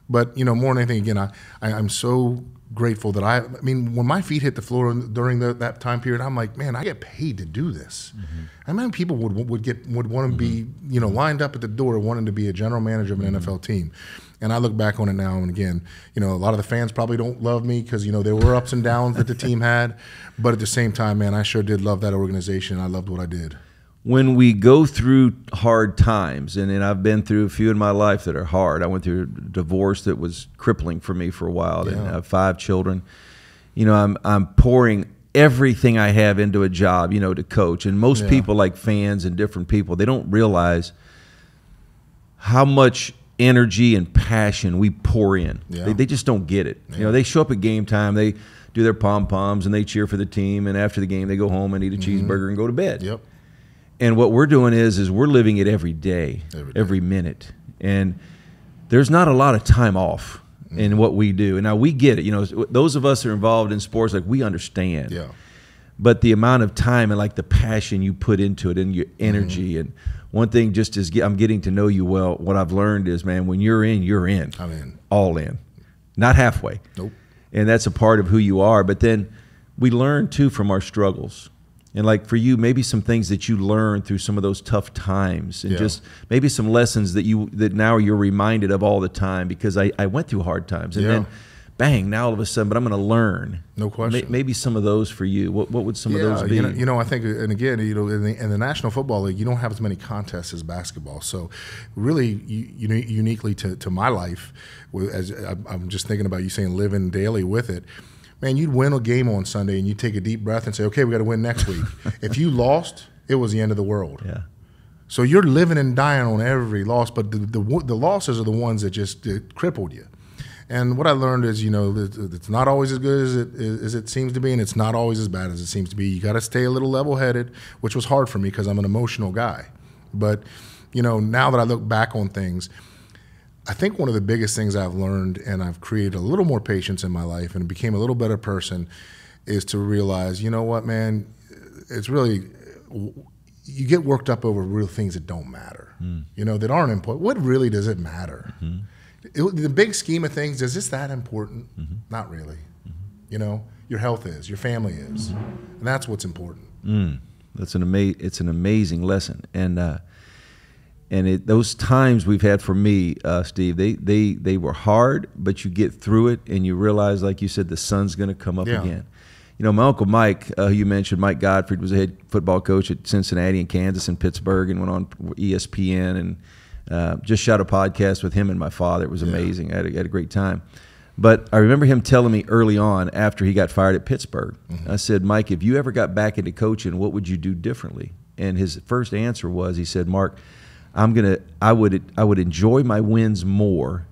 S3: But you know, more than anything, again, I, I I'm so grateful that I. I mean, when my feet hit the floor during the, that time period, I'm like, man, I get paid to do this. Mm-hmm. I mean, people would would get would want to be mm-hmm. you know lined up at the door wanting to be a general manager of an mm-hmm. NFL team. And I look back on it now, and again, you know, a lot of the fans probably don't love me because you know there were ups and downs that the team had, but at the same time, man, I sure did love that organization. I loved what I did.
S2: When we go through hard times, and, and I've been through a few in my life that are hard. I went through a divorce that was crippling for me for a while, and I have uh, five children. You know, I'm I'm pouring everything I have into a job, you know, to coach. And most
S3: Yeah.
S2: people, like fans and different people, they don't realize how much energy and passion we pour in.
S3: Yeah.
S2: They, they just don't get it. You know, they show up at game time, they do their pom poms, and they cheer for the team. And after the game, they go home and eat a mm-hmm. cheeseburger and go to bed.
S3: Yep.
S2: And what we're doing is is we're living it every day,
S3: Every day.
S2: every minute. And there's not a lot of time off
S3: Mm-hmm.
S2: in what we do. And now we get it. You know, those of us who are involved in sports, like we understand.
S3: Yeah.
S2: But the amount of time and like the passion you put into it and your energy
S3: Mm-hmm.
S2: and one thing just as I'm getting to know you well, what I've learned is, man, when you're in, you're in.
S3: I'm in.
S2: All in. Not halfway
S3: Nope.
S2: and that's a part of who you are. But then we learn too from our struggles. And like for you, maybe some things that you learned through some of those tough times, and
S3: Yeah.
S2: just maybe some lessons that you that now you're reminded of all the time. Because I, I went through hard times, and
S3: Yeah.
S2: then bang, now all of a sudden, but I'm going to learn.
S3: No question.
S2: maybe some of those for you. What what would some of those be?
S3: You know, you know, I think, and again, you know, in the, in the National Football League, you don't have as many contests as basketball. So, really, you, you know, uniquely to, to my life, as I'm I'm just thinking about you saying living daily with it. Man, you'd win a game on Sunday and you'd take a deep breath and say, "Okay, we got to win next week." if you lost, it was the end of the world.
S2: yeah,
S3: So you're living and dying on every loss, but the the, the losses are the ones that just crippled you. And what I learned is, you know, it's not always as good as it as it seems to be, and it's not always as bad as it seems to be. You got to stay a little level-headed, which was hard for me because I'm an emotional guy. But you know, now that I look back on things, I think one of the biggest things I've learned, and I've created a little more patience in my life, and became a little better person, is to realize, you know what, man, it's really you get worked up over real things that don't matter, hmm. you know, that aren't important. What really does it matter? Mm-hmm. It- the big scheme of things, is this that important? Mm-hmm. Not really. Mm-hmm. You know, your health is, your family is, and that's what's important. Mm.
S2: that's an ama- It's an amazing lesson, and uh, and it, those times we've had for me, uh, Steve, they they they were hard, but you get through it, and you realize, like you said, the sun's going to come up
S3: Yeah.
S2: again. You know, my uncle Mike, uh, who you mentioned, Mike Gottfried, was a head football coach at Cincinnati and Kansas and Pittsburgh, and went on ESPN, and uh, just shot a podcast with him and my father. It was amazing. I had a, had a great time. But I remember him telling me early on after he got fired at Pittsburgh. I said, Mike, if you ever got back into coaching, what would you do differently? And his first answer was, he said, Mark, I'm gonna, I would, I would enjoy my wins more,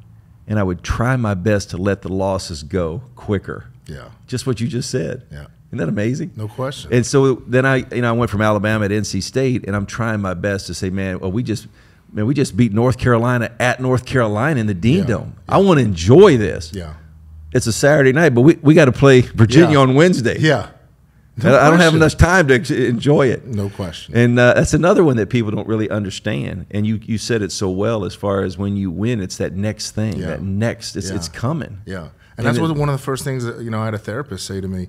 S2: and I would try my best to let the losses go quicker.
S3: Yeah.
S2: Just what you just said.
S3: Yeah.
S2: Isn't that amazing?
S3: No question.
S2: And so then I, you know, I went from Alabama to NC State, and I'm trying my best to say, man, well, we just man, we just beat North Carolina at North Carolina in the Dean
S3: Yeah.
S2: Dome. I want to enjoy this.
S3: Yeah.
S2: It's a Saturday night, but we, we got to play Virginia
S3: Yeah.
S2: on Wednesday.
S3: Yeah.
S2: And I don't have enough time to enjoy it.
S3: No question.
S2: And uh, that's another one that people don't really understand. And you, you said it so well as far as when you win, it's that next thing,
S3: Yeah.
S2: that next, it's,
S3: Yeah.
S2: it's coming.
S3: Yeah, and,
S2: And
S3: that's
S2: it-
S3: one of the first things that you know I had a therapist say to me.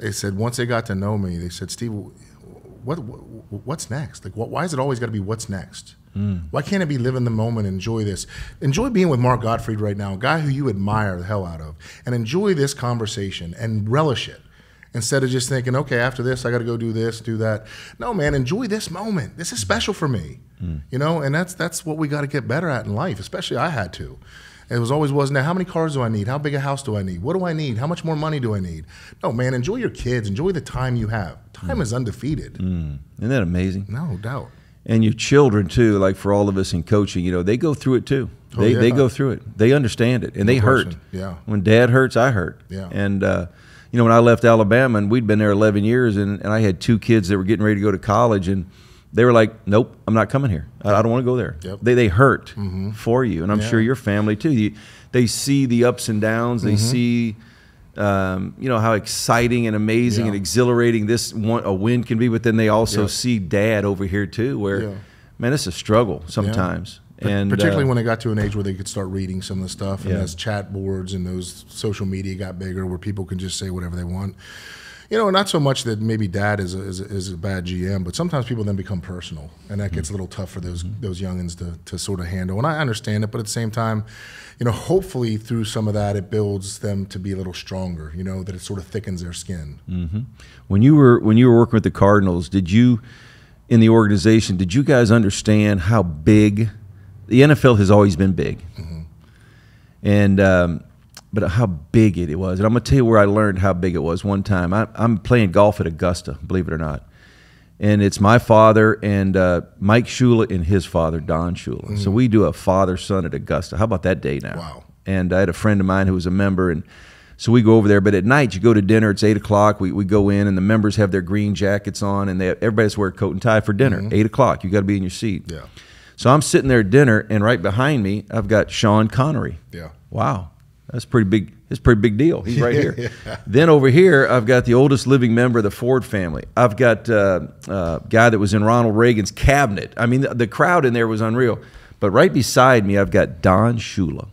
S3: They said once they got to know me, they said, "Steve, what, what what's next? Like, what, why is it always got to be what's next?
S2: Hmm.
S3: Why can't it be live in the moment, enjoy this, enjoy being with Mark Gottfried right now, a guy who you admire the hell out of, and enjoy this conversation and relish it." Instead of just thinking, okay, after this, I got to go do this, do that. No, man, enjoy this moment. This is special for me, mm. you know, and that's that's what we got to get better at in life. Especially I had to. It was always was now. How many cars do I need? How big a house do I need? What do I need? How much more money do I need? No, man, enjoy your kids. Enjoy the time you have. Time mm. is undefeated, mm.
S2: Isn't that amazing?
S3: no doubt.
S2: And your children too, like for all of us in coaching, you know, they go through it too.
S3: Oh,
S2: They they go through it. They understand it, and they hurt.
S3: Yeah.
S2: When Dad hurts, I hurt.
S3: Yeah.
S2: And uh, you know, when I left Alabama, and we'd been there 11 years, and, and I had two kids that were getting ready to go to college, and they were like, "Nope, I'm not coming here. I, I don't want to go there."
S3: Yep.
S2: They they hurt for you, and I'm
S3: Yeah.
S2: sure your family too. You, they see the ups and downs. They see. Um, you know how exciting and amazing
S3: Yeah.
S2: and exhilarating this one, a win can be, but then they also see dad over here too, where
S3: Yeah.
S2: man, it's a struggle sometimes. And
S3: particularly
S2: uh,
S3: when they got to an age where they could start reading some of the stuff, and
S2: Yeah.
S3: as chat boards and those social media got bigger, where people can just say whatever they want. You know, not so much that maybe dad is a, is a, is a bad GM, but sometimes people then become personal, and that gets mm-hmm. a little tough for those mm-hmm. those youngins to, to sort of handle. And I understand it, but at the same time, you know, hopefully through some of that, it builds them to be a little stronger. You know, that it sort of thickens their skin. Mm-hmm.
S2: when you were when you were working with the Cardinals, did you in the organization did you guys understand how big the NFL has always been big, and um, but how big it was. And I'm gonna tell you where I learned how big it was. One time, I, I'm playing golf at Augusta, believe it or not. And it's my father and uh, Mike Shula and his father, Don Shula. So we do a father son at Augusta. How about that day now?
S3: Wow.
S2: And I had a friend of mine who was a member, and so we go over there. But at night, you go to dinner. It's eight o'clock. We, we go in, and the members have their green jackets on, and they everybody's wear a coat and tie for dinner. Eight o'clock, you got to be in your seat.
S3: Yeah.
S2: So I'm sitting there at dinner, and right behind me, I've got Sean Connery.
S3: Yeah.
S2: Wow, that's pretty big. It's a pretty big deal. He's right here. Then over here, I've got the oldest living member of the Ford family. I've got uh, a guy that was in Ronald Reagan's cabinet. I mean, the, the crowd in there was unreal. But right beside me, I've got Don Shula.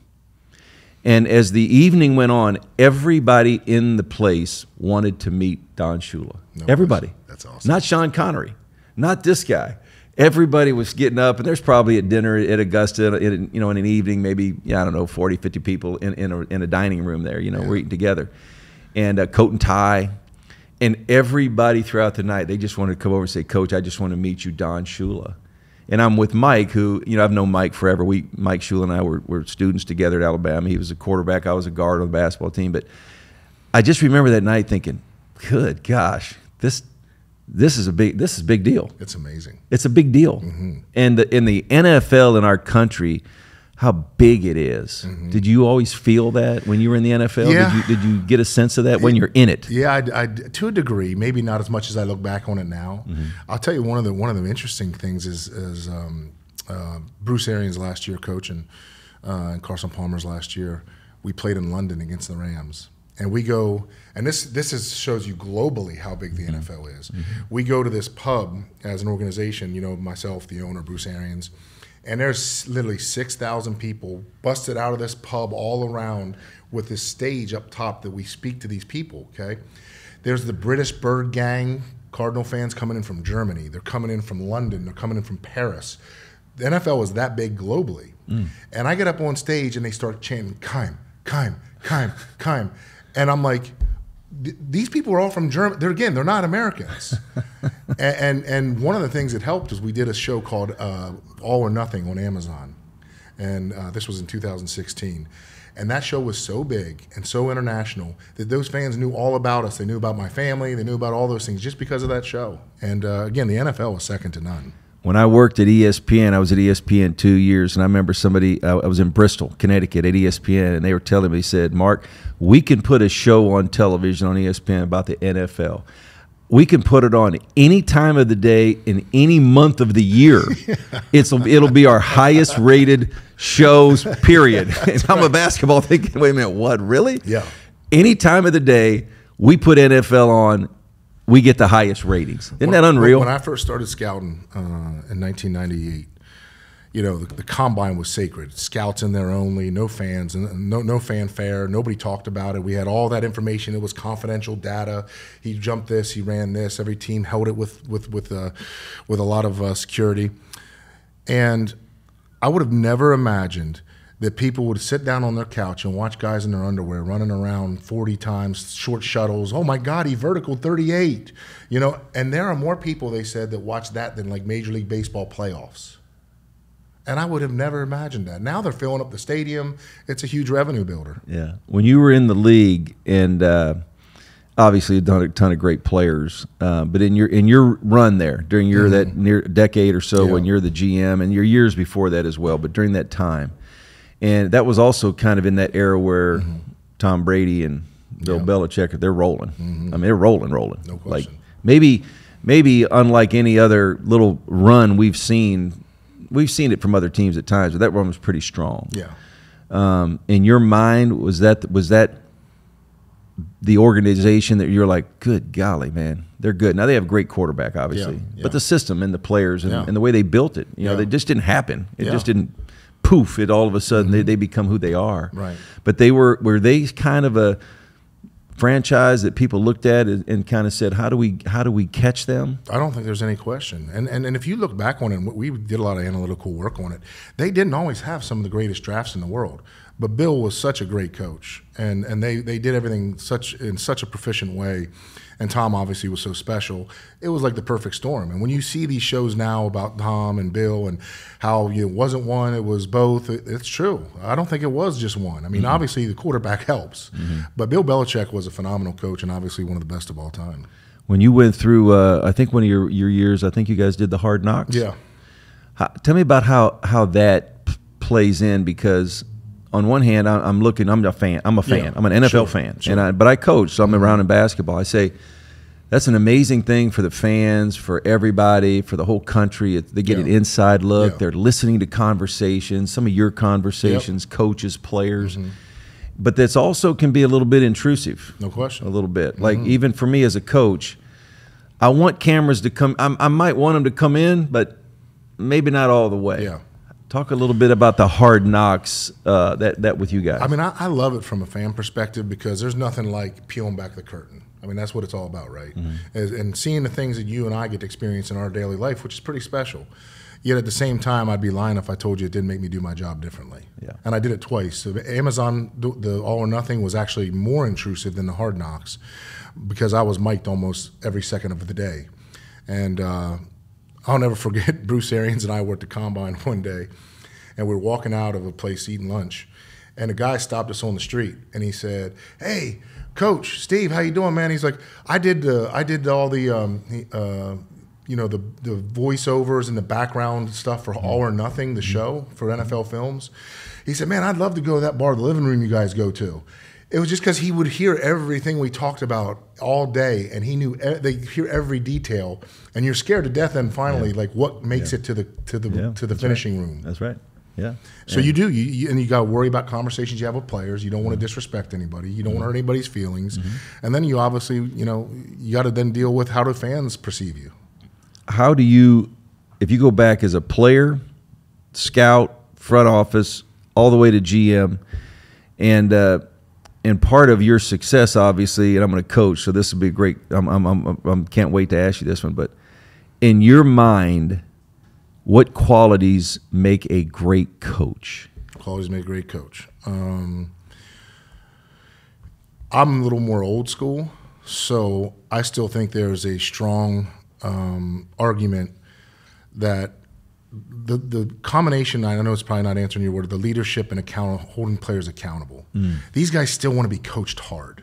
S2: And as the evening went on, everybody in the place wanted to meet Don Shula.
S3: No
S2: everybody.
S3: question. That's awesome.
S2: Not Sean Connery, not this guy. Everybody was getting up, and there's probably a dinner at Augusta, in, you know, in an evening, maybe, yeah, I don't know, 40, 50 people in, in, a, in a dining room there, you know, we're eating together. And a coat and tie. And everybody throughout the night, they just wanted to come over and say, Coach, I just want to meet you, Don Shula. And I'm with Mike, who, you know, I've known Mike forever. We, Mike Shula and I were, were students together at Alabama. He was a quarterback, I was a guard on the basketball team. But I just remember that night thinking, good gosh, this, this is a big, this is a big deal.
S3: It's amazing.
S2: It's a big deal. And the, in the NFL in our country, how big it is. Did you always feel that when you were in the NFL?
S3: Yeah.
S2: Did, you, did you get a sense of that when you're in it?
S3: Yeah, I, I- to a degree, maybe not as much as I look back on it now. I'll tell you one of the one of the interesting things is is um, uh, Bruce Arians last year coaching uh, and Carson Palmer's last year. We played in London against the Rams, and we go and this this is shows you globally how big the mm-hmm. NFL is. Mm-hmm. We go to this pub as an organization. You know, myself, the owner, Bruce Arians. And there's literally 6,000 people busted out of this pub all around with this stage up top that we speak to these people, okay? There's the British Bird Gang, Cardinal fans coming in from Germany. They're coming in from London. They're coming in from Paris. The NFL is that big globally. Mm. And I get up on stage and they start chanting, "Keim, Keim, Keim, Keim," And I'm like, th- these people are all from Germany. They're again, they're not Americans. and, and and one of the things that helped is we did a show called uh, All or Nothing on Amazon, and uh, this was in 2016. And that show was so big and so international that those fans knew all about us. They knew about my family. They knew about all those things just because of that show. And uh, again, the NFL was second to none.
S2: When I worked at ESPN, I was at ESPN two years, and I remember somebody. I I was in Bristol, Connecticut, at ESPN, and they were telling me, they said, "Mark, we can put a show on television on ESPN about the NFL." we can put it on any time of the day in any month of the year. It's it'll be our highest rated shows. Period. and I'm a basketball thinking, wait a minute, what really?
S3: Yeah.
S2: Any time of the day we put NFL on, we get the highest ratings. Isn't that unreal?
S3: When I first started scouting uh, in 1998, you know, the, the combine was sacred. Scouts in there only, no fans, and no no fanfare. Nobody talked about it. We had all that information. It was confidential data. He jumped this, he ran this. Every team held it with with with uh, with a lot of uh, security. And I would have never imagined that people would sit down on their couch and watch guys in their underwear running around 40 times, short shuttles. Oh my God, he vertical 38. You know, and there are more people, they said, that watch that than like Major League Baseball playoffs. And I would have never imagined that. Now they're filling up the stadium. It's a huge revenue builder.
S2: Yeah. When you were in the league, and uh, obviously you've done a ton of great players, uh, but in your in your run there during your that near decade or so.
S3: Yeah.
S2: when you're the GM, and your years before that as well, but during that time, and that was also kind of in that era where Tom Brady and Bill.
S3: Yeah.
S2: Belichick they're rolling. I mean, they're rolling, rolling.
S3: No question.
S2: Like maybe maybe unlike any other little run we've seen. We've seen it from other teams at times, but that run was pretty strong
S3: Yeah.
S2: um, in your mind was that was that the organization that you're like good golly man they're good now they have a great quarterback obviously
S3: Yeah, yeah.
S2: but the system and the players and,
S3: Yeah.
S2: and the way they built it you know they just didn't happen it just didn't poof it all of a sudden they, mm-hmm. they become who they are
S3: Right.
S2: but they were were they kind of a franchise that people looked at and, and kind of said how do we how do we catch them
S3: I don't think there's any question. And, and and if you look back on it, we did a lot of analytical work on it. They didn't always have some of the greatest drafts in the world, but Bill was such a great coach, and and they they did everything such in such a proficient way. And Tom obviously was so special. It was like the perfect storm. And when you see these shows now about Tom and Bill and how it wasn't one, it was both. it- it's true. I don't think it was just one. I mean, obviously the quarterback helps, but Bill Belichick was a phenomenal coach and obviously one of the best of all time.
S2: when you went through uh, i think one of your, your years i think you guys did the hard knocks
S3: Yeah.
S2: How, tell me about how how that p- plays in because on one hand I, I'm looking I'm a fan I'm a fan
S3: Yeah,
S2: I'm an NFL
S3: sure,
S2: fan
S3: sure.
S2: and I, but I coach so I'm around in basketball I say that's an amazing thing for the fans for everybody for the whole country they get an inside look
S3: Yeah.
S2: they're listening to conversations some of your conversations coaches players
S3: Mm-hmm.
S2: but that's also can be a little bit intrusive
S3: No question.
S2: a little bit. Like even for me as a coach, I want cameras to come. I'm, I might want them to come in, but maybe not all the way.
S3: Yeah.
S2: Talk a little bit about the hard knocks uh, that that with you guys.
S3: I mean, I, I love it from a fan perspective because there's nothing like peeling back the curtain. I mean, that's what it's all about, right? As- And seeing the things that you and I get to experience in our daily life, which is pretty special. Yet at the same time, I'd be lying if I told you it didn't make me do my job differently.
S2: Yeah.
S3: And I did it twice. So Amazon, the, the All or Nothing, was actually more intrusive than the Hard Knocks because I was mic'd almost every second of the day. And uh, I'll never forget Bruce Arians and I were at the combine one day, and we were walking out of a place eating lunch, and a guy stopped us on the street, and he said, "Hey, Coach Steve, how you doing, man?" He's like, "I did the, I did all the, um, he- uh, you know, the the voiceovers and the background stuff for All or Nothing, the show for NFL Films." He said, "Man, I'd love to go to that bar, the living room you guys go to." It was just because he would hear everything we talked about all day, and he knew e- they hear every detail, and you're scared to death. And finally, like what makes it to the to the
S2: Yeah,
S3: to the finishing room.
S2: That's right. Yeah.
S3: So you do, you, you, and you got to worry about conversations you have with players. You don't want to disrespect anybody. You don't want to hurt anybody's feelings, and then you obviously, you know, you got to then deal with how do fans perceive you.
S2: How do you, if you go back as a player, scout, front office, all the way to GM, and uh, and part of your success, obviously, and I'm going to coach, so this will be a great. I'm, I'm, I'm, I'm can't wait to ask you this one, but in your mind, what qualities make a great coach?
S3: Always make a great coach. Um, I'm a little more old school, so I still think there's a strong um, argument that the the combination. I know it's probably not answering your word. The leadership and account holding players accountable. These guys still want to be coached hard.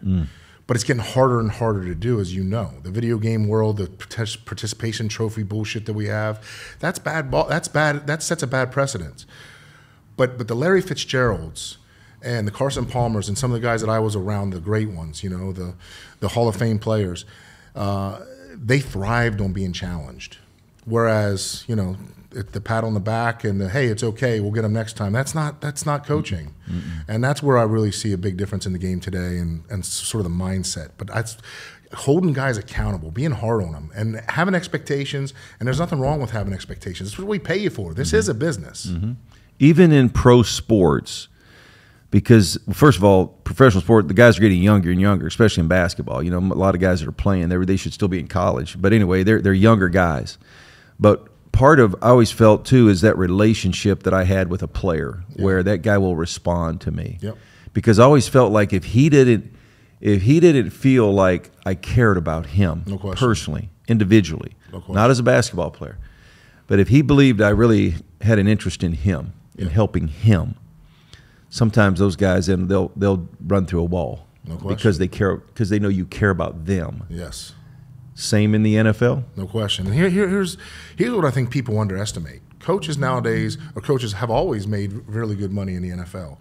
S3: But it's getting harder and harder to do, as you know. The video game world, the participation trophy bullshit that we have, that's bad. Ball, that's bad. That sets a bad precedent. But but the Larry Fitzgeralds and the Carson Palmers and some of the guys that I was around, the great ones, you know, the the Hall of Fame players, uh, they thrived on being challenged. Whereas, you know, the pat on the back and the hey, it's okay, we'll get them next time. That's not that's not coaching, and that's where I really see a big difference in the game today and and sort of the mindset. But that's holding guys accountable, being hard on them, and having expectations. And there's nothing wrong with having expectations. It's what we pay you for. This mm-hmm. is a business. Mm-hmm.
S2: even in pro sports, because first of all, professional sport, the guys are getting younger and younger, especially in basketball. You know, a lot of guys that are playing, they they should still be in college. But anyway, they're they're younger guys. But part of I always felt too is that relationship that I had with a player, where that guy will respond to me.
S3: Yep.
S2: Because I always felt like if he didn't, if he didn't feel like I cared about him
S3: No
S2: personally, individually,
S3: No
S2: not as a basketball player, but if he believed I really had an interest in him, in helping him, sometimes those guys and they'll they'll run through a wall
S3: No
S2: because they care because they know you care about them.
S3: Yes.
S2: Same in the NFL.
S3: No question. And here, here, here's here's what I think people underestimate. Coaches nowadays, or coaches have always made really good money in the NFL,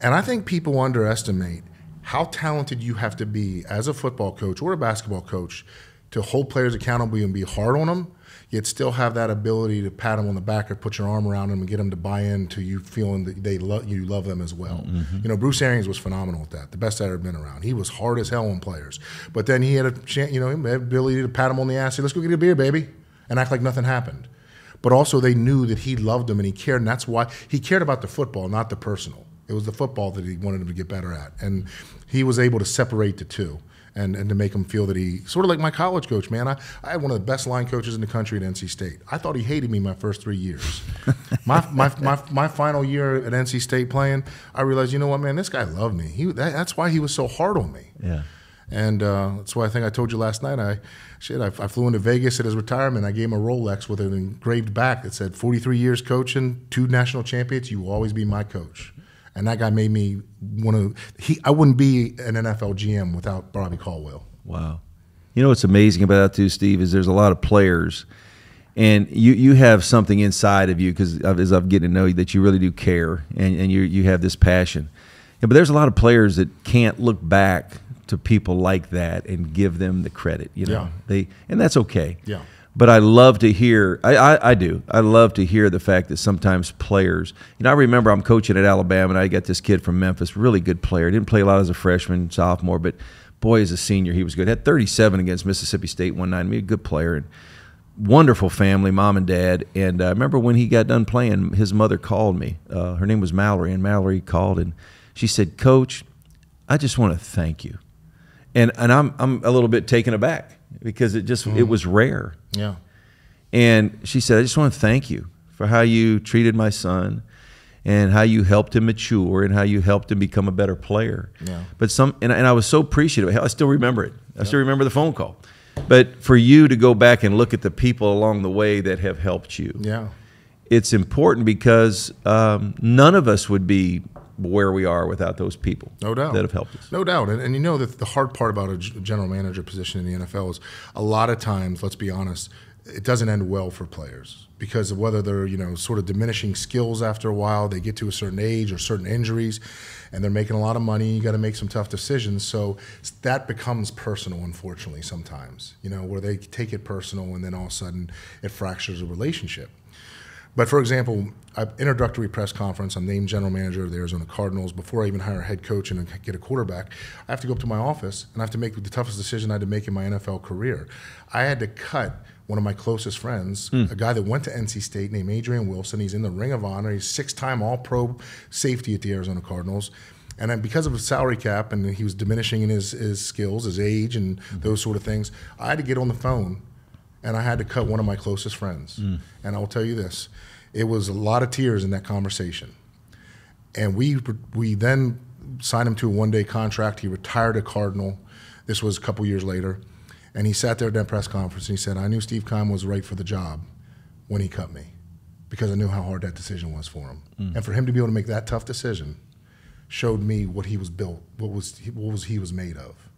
S3: and I think people underestimate how talented you have to be as a football coach or a basketball coach to hold players accountable and be hard on them, yet still have that ability to pat them on the back or put your arm around them and get them to buy into you feeling that they love you love them as well. Mm-hmm. You know, Bruce Arians was phenomenal at that. The best I've ever been around. He was hard as hell on players, but then he had a chance, you know, he had ability to pat them on the ass, say, "Let's go get a beer, baby," and act like nothing happened. But also, they knew that he loved them and he cared, and that's why he cared about the football, not the personal. It was the football that he wanted him to get better at, and he was able to separate the two. And, and to make him feel that he sort of like my college coach, man. I, I had one of the best line coaches in the country at NC State. I thought he hated me my first three years. my, my, my, my final year at NC State playing, I realized, you know what, man, this guy loved me. He, that, that's why he was so hard on me.
S2: Yeah.
S3: And uh, that's why I think I told you last night. I shit, I, I flew into Vegas at his retirement. I gave him a Rolex with an engraved back that said "43 years coaching, two national champions. You will always be my coach." And that guy made me want to. he. I wouldn't be an NFL GM without Bobby Caldwell.
S2: Wow. You know what's amazing about that too, Steve, is there's a lot of players, and you you have something inside of you because as I've getting to know you that you really do care and, and you you have this passion. Yeah, but there's a lot of players that can't look back to people like that and give them the credit. You know,
S3: Yeah.
S2: they and that's okay.
S3: Yeah.
S2: But I love to hear. I, I, I do. I love to hear the fact that sometimes players. You know, I remember I'm coaching at Alabama, and I got this kid from Memphis, really good player. Didn't play a lot as a freshman, sophomore, but boy, as a senior, he was good. Had 37 against Mississippi State one night. I mean, a good player and wonderful family, mom and dad. And uh, I remember when he got done playing, his mother called me. Uh, her name was Mallory, and Mallory called and she said, "Coach, I just want to thank you." And and I'm I'm a little bit taken aback because it just it was rare.
S3: Yeah.
S2: And she said, I just want to thank you for how you treated my son and how you helped him mature and how you helped him become a better player.
S3: Yeah.
S2: But some, and, and I was so appreciative. I still remember it. I still remember the phone call. But for you to go back and look at the people along the way that have helped you,
S3: Yeah.
S2: it's important because um, none of us would be where we are without those people
S3: No doubt.
S2: that have helped us.
S3: No doubt. And, and you know that the hard part about a general manager position in the NFL is a lot of times, let's be honest, it doesn't end well for players because of whether they're, you know, sort of diminishing skills after a while, they get to a certain age or certain injuries, and they're making a lot of money. You got to make some tough decisions. So that becomes personal, unfortunately, sometimes, you know, where they take it personal and then all of a sudden it fractures a relationship. But for example, I introductory press conference. I'm named general manager of the Arizona Cardinals. Before I even hire a head coach and get a quarterback, I have to go up to my office and I have to make the toughest decision I had to make in my NFL career. I had to cut one of my closest friends, hmm. a guy that went to NC State named Adrian Wilson. He's in the Ring of Honor. He's six-time All-Pro safety at the Arizona Cardinals. And then because of the salary cap and he was diminishing in his, his skills, his age, and hmm. those sort of things, I had to get on the phone and I had to cut one of my closest friends. Mm. And I will tell you this: it was a lot of tears in that conversation. And we we then signed him to a one day contract. He retired a Cardinal. This was a couple years later, and he sat there at that press conference and he said, "I knew Steve Keim was right for the job when he cut me, because I knew how hard that decision was for him. Mm. And for him to be able to make that tough decision showed me what he was built, what was what was he was made of."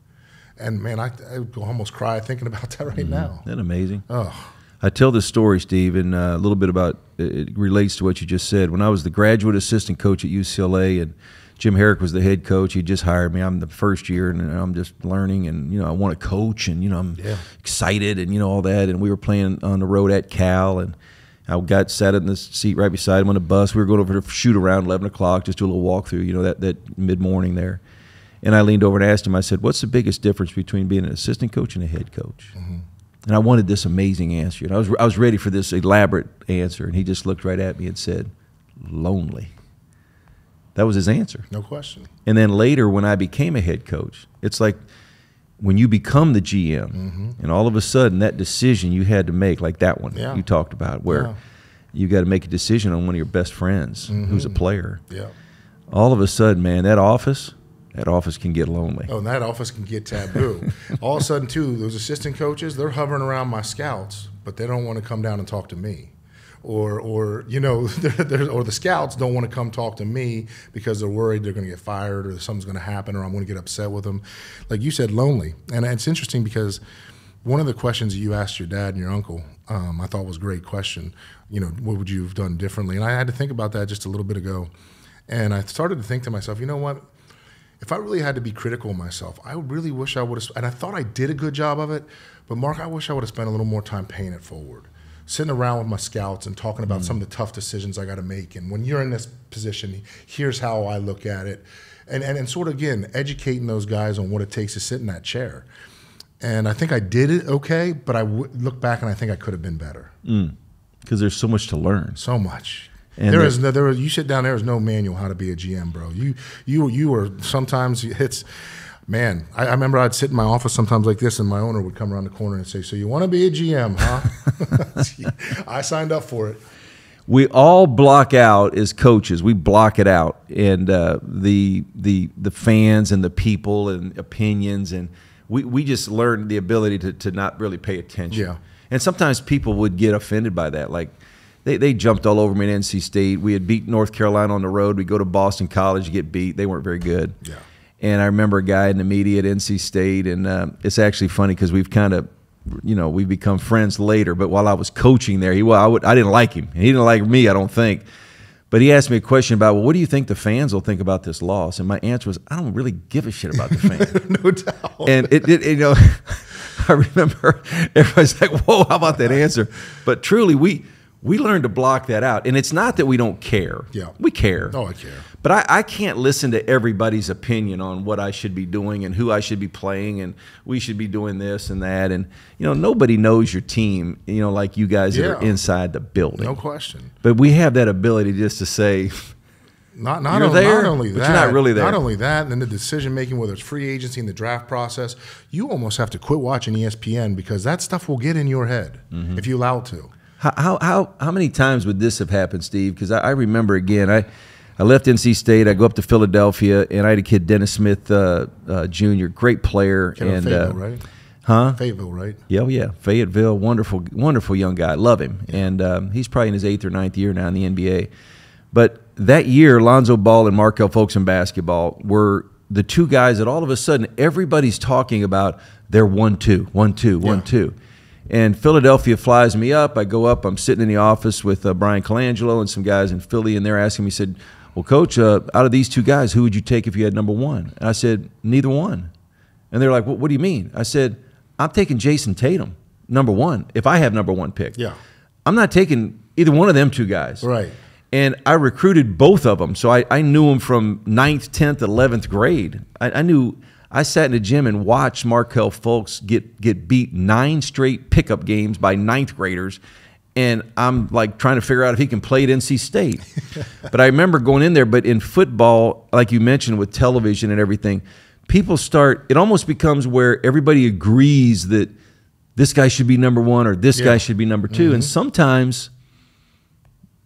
S3: And man, I, I almost cry thinking about that right now.
S2: Isn't that amazing?
S3: Oh,
S2: I tell this story, Steve, and uh, a little bit about it relates to what you just said. When I was the graduate assistant coach at UCLA, and Jim Harrick was the head coach. He just hired me. I'm the first year, and I'm just learning, and you know, I want to coach, and you know, I'm
S3: Yeah.
S2: excited, and you know all that. And we were playing on the road at Cal, and I got sat in the seat right beside him on the bus. We were going over to shoot around 11 o'clock, just do a little walkthrough, you know, that that mid morning there. And I leaned over and asked him. I said, "What's the biggest difference between being an assistant coach and a head coach?" Mm-hmm. And I wanted this amazing answer. And I was I was ready for this elaborate answer, and he just looked right at me and said, "Lonely." That was his answer.
S3: No question.
S2: And then later, when I became a head coach, it's like when you become the GM, mm-hmm. and all of a sudden that decision you had to make, like that one
S3: Yeah.
S2: you talked about, where
S3: Yeah.
S2: you got to make a decision on one of your best friends who's a mm-hmm. player.
S3: Yeah.
S2: All of a sudden, man, that office, that office can get lonely.
S3: Oh, and that office can get taboo. All of a sudden, too, those assistant coaches, they're hovering around my scouts, but they don't want to come down and talk to me. Or, or you know, they're, they're, or the scouts don't want to come talk to me because they're worried they're going to get fired or something's going to happen or I'm going to get upset with them. Like you said, lonely. And it's interesting because one of the questions that you asked your dad and your uncle, um, I thought was a great question. You know, what would you have done differently? And I had to think about that just a little bit ago. And I started to think to myself, you know what? If I really had to be critical of myself, I really wish I would have, and I thought I did a good job of it, but Mark, I wish I would have spent a little more time paying it forward. Sitting around with my scouts and talking about mm. some of the tough decisions I got to make. And when you're in this position, here's how I look at it. And, and, and sort of, again, educating those guys on what it takes to sit in that chair. And I think I did it okay, but I w- look back and I think I could have been better. Mm.
S2: Because there's so much to learn.
S3: So much.
S2: And
S3: there
S2: the-
S3: is no, there. You sit down. There is no manual how to be a GM, bro. You you you are sometimes it's. Man, I, I remember I'd sit in my office sometimes like this, and my owner would come around the corner and say, "So you want to be a GM, huh?" I signed up for it.
S2: we all block out as coaches. We block it out, and uh, the the the fans and the people and opinions, and we, we just learned the ability to, to not really pay attention.
S3: Yeah.
S2: And sometimes people would get offended by that. Like they, they jumped all over me at NC State. We had beat North Carolina on the road. We go to Boston College, get beat. They weren't very good.
S3: Yeah.
S2: And I remember a guy in the media at NC State, and uh, it's actually funny because we've kind of, you know, we've become friends later. But while I was coaching there, he well, I, would, I didn't like him. He didn't like me, I don't think. But he asked me a question about, well, what do you think the fans will think about this loss? And my answer was, I don't really give a shit about the fans.
S3: No doubt.
S2: and it, it, you know, I remember everybody's like, "Whoa, how about that answer?" But truly, we we learned to block that out, and it's not that we don't care.
S3: Yeah.
S2: we care.
S3: Oh, I care.
S2: But I, I can't listen to everybody's opinion on what I should be doing and who I should be playing, and we should be doing this and that. And you know, nobody knows your team, you know, like you guys that are inside the building.
S3: no question.
S2: But we have that ability just to say,
S3: Not not,
S2: there,
S3: not only
S2: but
S3: that,
S2: you're not really there.
S3: Not only that, and then the decision making, whether it's free agency and the draft process, you almost have to quit watching ESPN because that stuff will get in your head
S2: Mm-hmm.
S3: if you allow it to.
S2: How how how, many times would this have happened, Steve? Because I, I remember again, I I left NC State, I go up to Philadelphia, and I had a kid, Dennis Smith uh, uh, Jr., great player,
S3: Kid
S2: and
S3: Fayetteville,
S2: uh,
S3: right?
S2: huh?
S3: Fayetteville, right?
S2: Yeah, oh, yeah, Fayetteville, wonderful, wonderful young guy. Love him, and um, he's probably in his eighth or ninth year now in the NBA. But that year, Lonzo Ball and Markelle Fultz in basketball were the two guys that all of a sudden everybody's talking about. They're one two, one two, one
S3: Yeah.
S2: two. And Philadelphia flies me up. I go up. I'm sitting in the office with uh, Bryan Colangelo and some guys in Philly, and they're asking me, said, "Well, coach, uh, out of these two guys, who would you take if you had number one?" And I said, "Neither one." And they're like, well, "What do you mean?" I said, "I'm taking Jayson Tatum, number one. If I have number one pick,
S3: Yeah.
S2: I'm not taking either one of them two guys."
S3: Right.
S2: And I recruited both of them, so I, I knew them from ninth, tenth, eleventh grade. I, I knew. I sat in the gym and watched Markelle Fultz get get beat nine straight pickup games by ninth graders, and I'm like trying to figure out if he can play at NC State. but I remember going in there. But in football, like you mentioned with television and everything, people start. It almost becomes where everybody agrees that this guy should be number one or this
S3: Yeah. Mm-hmm.
S2: guy should be number 2 and sometimes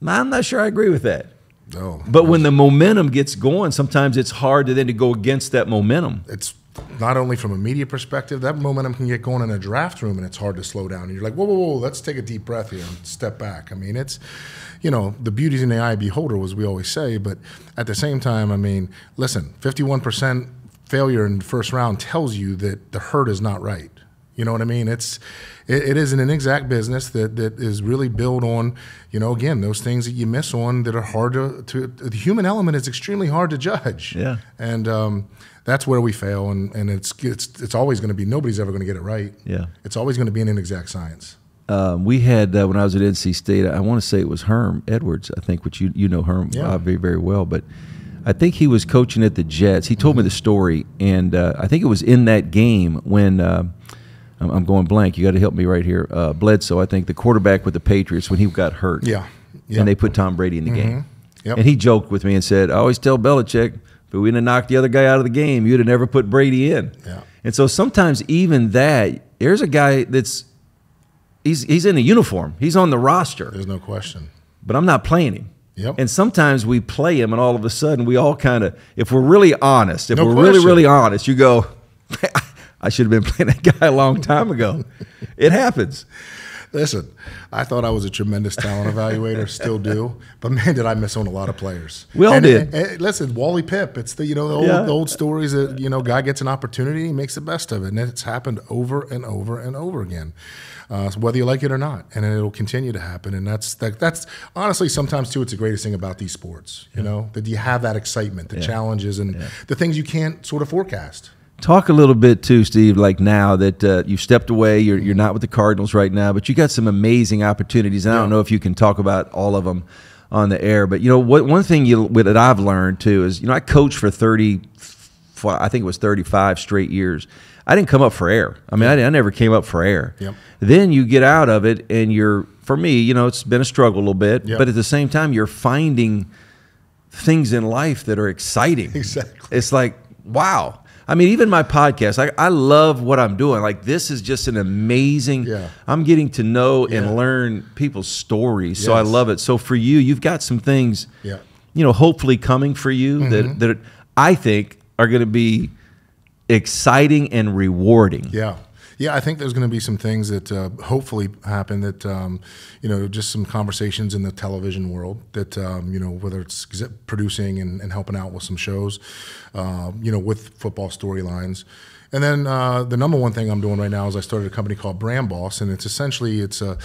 S2: I'm not sure I agree with that.
S3: No.
S2: But when the momentum gets going, sometimes it's hard to then to go against that momentum.
S3: it's not only from a media perspective, that momentum can get going in a draft room and it's hard to slow down. And you're like, whoa, whoa, whoa, let's take a deep breath here and step back. I mean, it's, you know, the beauty's in the eye beholder, as we always say. But at the same time, I mean, listen, 51% failure in the first round tells you that the hurt is not right. You know what I mean? It's it, it is an inexact business that that is really built on, you know, again those things that you miss on that are hard to. to the human element is extremely hard to judge.
S2: Yeah.
S3: and um, that's where we fail, and and it's it's it's always going to be nobody's ever going to get it right.
S2: Yeah.
S3: it's always going to be an inexact science.
S2: Um, we had uh, when I was at NC State. I want to say it was Herm Edwards. I think, which you you know Herm
S3: Yeah.
S2: uh, very very well. But I think he was coaching at the Jets. He told me the story, and uh, I think it was in that game when. Uh, I'm I'm going blank. You got to help me right here. Uh, Bledsoe, I think the quarterback with the Patriots when he got hurt.
S3: Yeah, yeah.
S2: And they put Tom Brady in the game.
S3: Yep.
S2: And he joked with me and said, "I always tell Belichick, if we wouldn't have knocked the other guy out of the game, you'd have never put Brady in."
S3: Yeah.
S2: And so sometimes even that, there's a guy that's he's he's in a uniform. He's on the roster,
S3: There's no question.
S2: but I'm not playing him.
S3: Yep.
S2: And sometimes we play him, and all of a sudden we all kind of, if we're really honest, if
S3: No
S2: we're really really honest, you go, I should have been playing that guy a long time ago. it happens.
S3: Listen, I thought I was a tremendous talent evaluator, still do, but man, did I miss on a lot of players.
S2: We all
S3: And-
S2: did.
S3: and- listen, Wally Pipp. It's the you know the old,
S2: Yeah.
S3: the old stories that you know guy gets an opportunity, he makes the best of it, and it's happened over and over and over again, uh, so whether you like it or not, and it'll continue to happen. And that's that, that's honestly sometimes too. It's the greatest thing about these sports, you know, that you have that excitement, the challenges, and the things you can't sort of forecast.
S2: Talk a little bit too, Steve. Like now that uh, you've stepped away, you're you're not with the Cardinals right now, but you got some amazing opportunities. And I don't know if you can talk about all of them on the air, but you know what? One thing you with that I've learned too is you know I coached for thirty, I think it was thirty five straight years. I didn't come up for air. I mean, I, I never came up for air.
S3: Yep.
S2: Then you get out of it, and you're for me, you know, it's been a struggle a little bit,
S3: Yep.
S2: but at the same time, you're finding things in life that are exciting.
S3: Exactly.
S2: It's like, wow. I mean, even my podcast, I, I love what I'm doing. Like, this is just an amazing,
S3: Yeah.
S2: I'm getting to know
S3: Yeah.
S2: and learn people's stories. So I love it. So for you, you've got some things,
S3: Yeah. Mm-hmm.
S2: you know, hopefully coming for you that, that I think are going to be exciting and rewarding.
S3: Yeah. Yeah, I think there's going to be some things that uh, hopefully happen that, um, you know, just some conversations in the television world that, um, you know, whether it's producing and, and helping out with some shows, uh, you know, with football storylines. And then uh, the number one thing I'm doing right now is I started a company called Brand Boss, and it's essentially it's a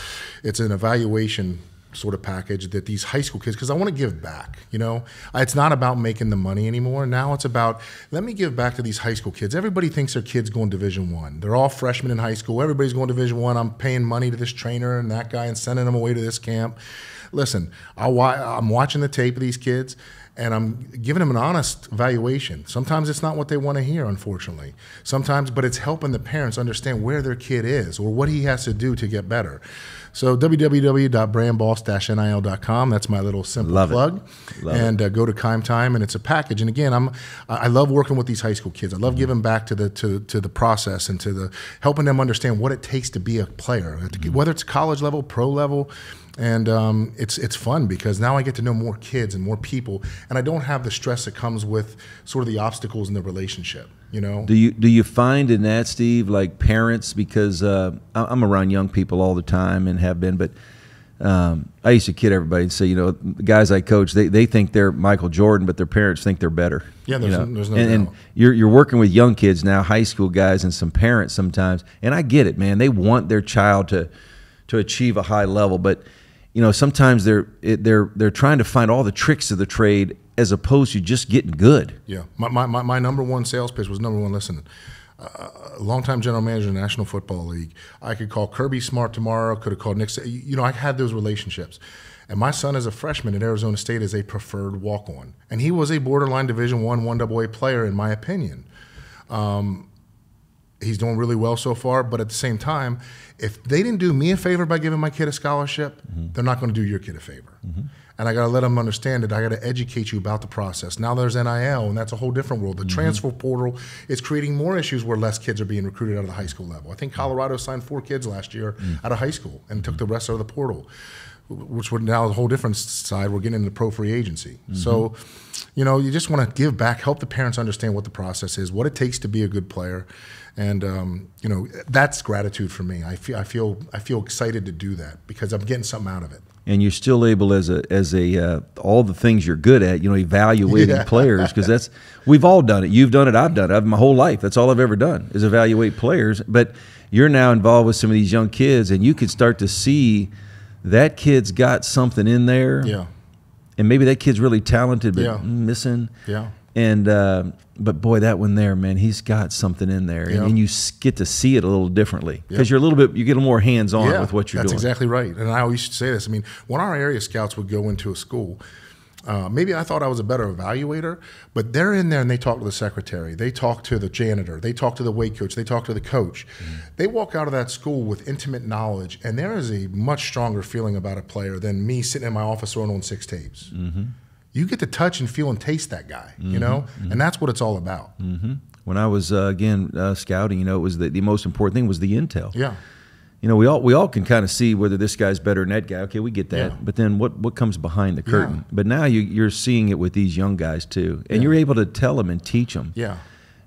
S3: it's an evaluation sort of package that these high school kids because I want to give back. You know, it's not about making the money anymore. Now it's about let me give back to these high school kids. Everybody thinks their kids going Division One. They're all freshmen in high school. Everybody's going to Division One. I'm paying money to this trainer and that guy and sending them away to this camp. Listen, i'm watching the tape of these kids. And I'm giving them an honest evaluation. Sometimes it's not what they want to hear, unfortunately. Sometimes, but it's helping the parents understand where their kid is or what he has to do to get better. So www.brandboss-nil.com. That's my little simple
S2: Love
S3: plug. And uh, go to Keim Time, and it's a package. And again, I'm I I love working with these high school kids. I love giving back to the to to the process and to the helping them understand what it takes to be a player, whether it's college level, pro level. And um, it's it's fun because now I get to know more kids and more people, and I don't have the stress that comes with sort of the obstacles in the relationship. You know,
S2: Do you do you find in that, Steve, like parents? Because uh, I'm around young people all the time and have been, but um, I used to kid everybody and say, you know, the guys I coach, they, they think they're Michael Jordan, but their parents think they're better.
S3: Yeah,
S2: you
S3: there's
S2: know?
S3: no- there's no
S2: and, and you're you're working with young kids now, high school guys, and some parents sometimes, and I get it, man. They want their child to to achieve a high level, but you know, sometimes they're it, they're they're trying to find all the tricks of the trade as opposed to just getting good.
S3: Yeah, my, my, my, my number one sales pitch was number one. Listen, uh, a longtime general manager of the National Football League. I could call Kirby Smart tomorrow. Could have called Nick. You know, I had those relationships. And my son, as a freshman at Arizona State, is a preferred walk-on, and he was a borderline Division One, one AA player, in my opinion. Um, he's doing really well so far, but at the same time, if they didn't do me a favor by giving my kid a scholarship, mm-hmm. they're not going to do your kid a favor. Mm-hmm. And I got to let them understand it. I got to educate you about the process. Now there's NIL, and that's a whole different world. The mm-hmm. transfer portal is creating more issues where less kids are being recruited out of the high school level. I think mm-hmm. Colorado signed four kids last year mm-hmm. out of high school and took the rest out of the portal, which would now a whole different side. We're getting into pro free agency. So, you know, you just want to give back, help the parents understand what the process is, what it takes to be a good player, and um, you know that's gratitude for me. I feel I feel I feel excited to do that because I'm getting something out of it.
S2: And you're still able as a as a uh, all the things you're good at you know evaluating
S3: Yeah.
S2: players because that's we've all done it you've done it i've done it I've, my whole life that's all i've ever done is evaluate players but you're now involved with some of these young kids, and you can start to see that kid's got something in there,
S3: Yeah.
S2: and maybe that kid's really talented, but
S3: Yeah.
S2: missing.
S3: Yeah.
S2: And uh, but boy, that one there, man, he's got something in there, and,
S3: Yeah.
S2: and you get to see it a little differently because you're a little bit, you get a more hands on with what you're
S3: that's
S2: doing.
S3: exactly right. And I always used say this. I mean, when our area scouts would go into a school, uh, maybe I thought I was a better evaluator, but they're in there and they talk to the secretary, they talk to the janitor, they talk to the weight coach, they talk to the coach.
S2: Mm-hmm.
S3: They walk out of that school with intimate knowledge, and there is a much stronger feeling about a player than me sitting in my office throwing on six tapes.
S2: Mm-hmm.
S3: You get to touch and feel and taste that guy, you know, and that's what it's all about.
S2: when I was uh, again uh, scouting, you know, it was the, the most important thing was the intel.
S3: Yeah,
S2: You know, we all we all can kind of see whether this guy's better than that guy. Okay, we get that.
S3: Yeah.
S2: But then what what comes behind the curtain? But now you you're seeing it with these young guys too, and
S3: Yeah.
S2: you're able to tell them and teach them.
S3: yeah,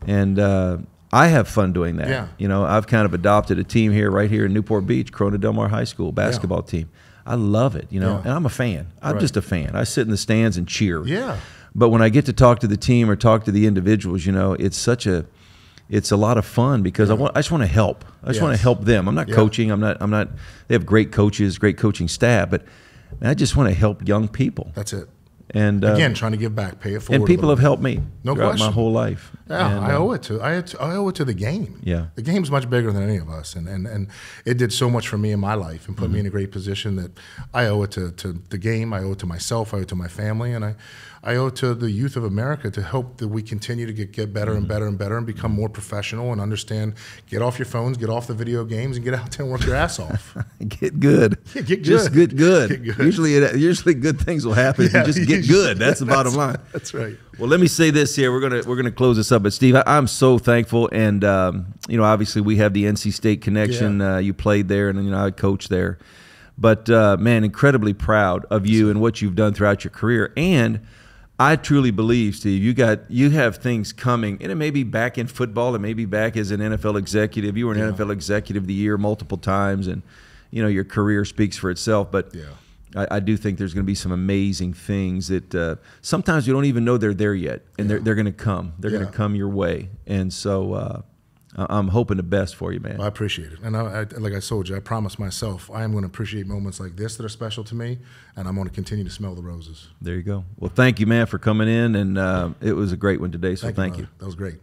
S2: And uh, I have fun doing that.
S3: Yeah.
S2: You know, I've kind of adopted a team here, right here in Newport Beach, Corona Del Mar High School basketball team. I love it. You know,
S3: Yeah.
S2: and I'm a fan. I'm
S3: Right.
S2: just a fan. I sit in the stands and cheer.
S3: Yeah.
S2: But when I get to talk to the team or talk to the individuals, you know, it's such a it's a lot of fun because I want I just want to help. I just want to help them. I'm not
S3: Yeah.
S2: coaching. I'm not I'm not they have great coaches, great coaching staff, but I just want to help young people.
S3: that's it.
S2: And uh,
S3: Again, trying to give back, pay it forward.
S2: and people have
S3: bit.
S2: helped me
S3: No
S2: throughout my whole life.
S3: Yeah,
S2: And,
S3: I
S2: uh,
S3: owe it to I, to- I owe it to the game.
S2: Yeah.
S3: the game's much bigger than any of us, and and, and it did so much for me in my life and put
S2: Mm-hmm.
S3: me in a great position that I owe it to, to the game. I owe it to myself. I owe it to my family, and I I owe it to the youth of America to help that we continue to get get better
S2: Mm-hmm.
S3: and better and better and become more professional and understand. Get off your phones, get off the video games, and get out there and work your ass off.
S2: Get good.
S3: Yeah, get
S2: Just
S3: good.
S2: get good.
S3: Get good.
S2: Usually, it, usually good things will happen
S3: Yeah,
S2: if you just get good. That's the bottom line.
S3: That's right.
S2: Well, let me say this here. We're gonna we're gonna close this up. But Steve, I, I'm so thankful, and um, you know, obviously we have the NC State connection.
S3: Yeah.
S2: Uh, you played there, and you know, I coached there. But uh, man, incredibly proud of you and what you've done throughout your career. And I truly believe, Steve, you got you have things coming, and it may be back in football, it may be back as an NFL executive. You were an NFL executive of the year multiple times, and you know your career speaks for itself. But
S3: Yeah.
S2: I, I do think there's going to be some amazing things that uh, sometimes you don't even know they're there yet, and they're, they're going to come. They're going to come your way, and so uh, I'm hoping the best for you, man.
S3: I appreciate it, and I, I, like I told you, I promised myself I am going to appreciate moments like this that are special to me, and I'm going to continue to smell the roses.
S2: There you go. Well, thank you, man, for coming in, and uh, it was a great one today. So thank, you.
S3: brother. That was great.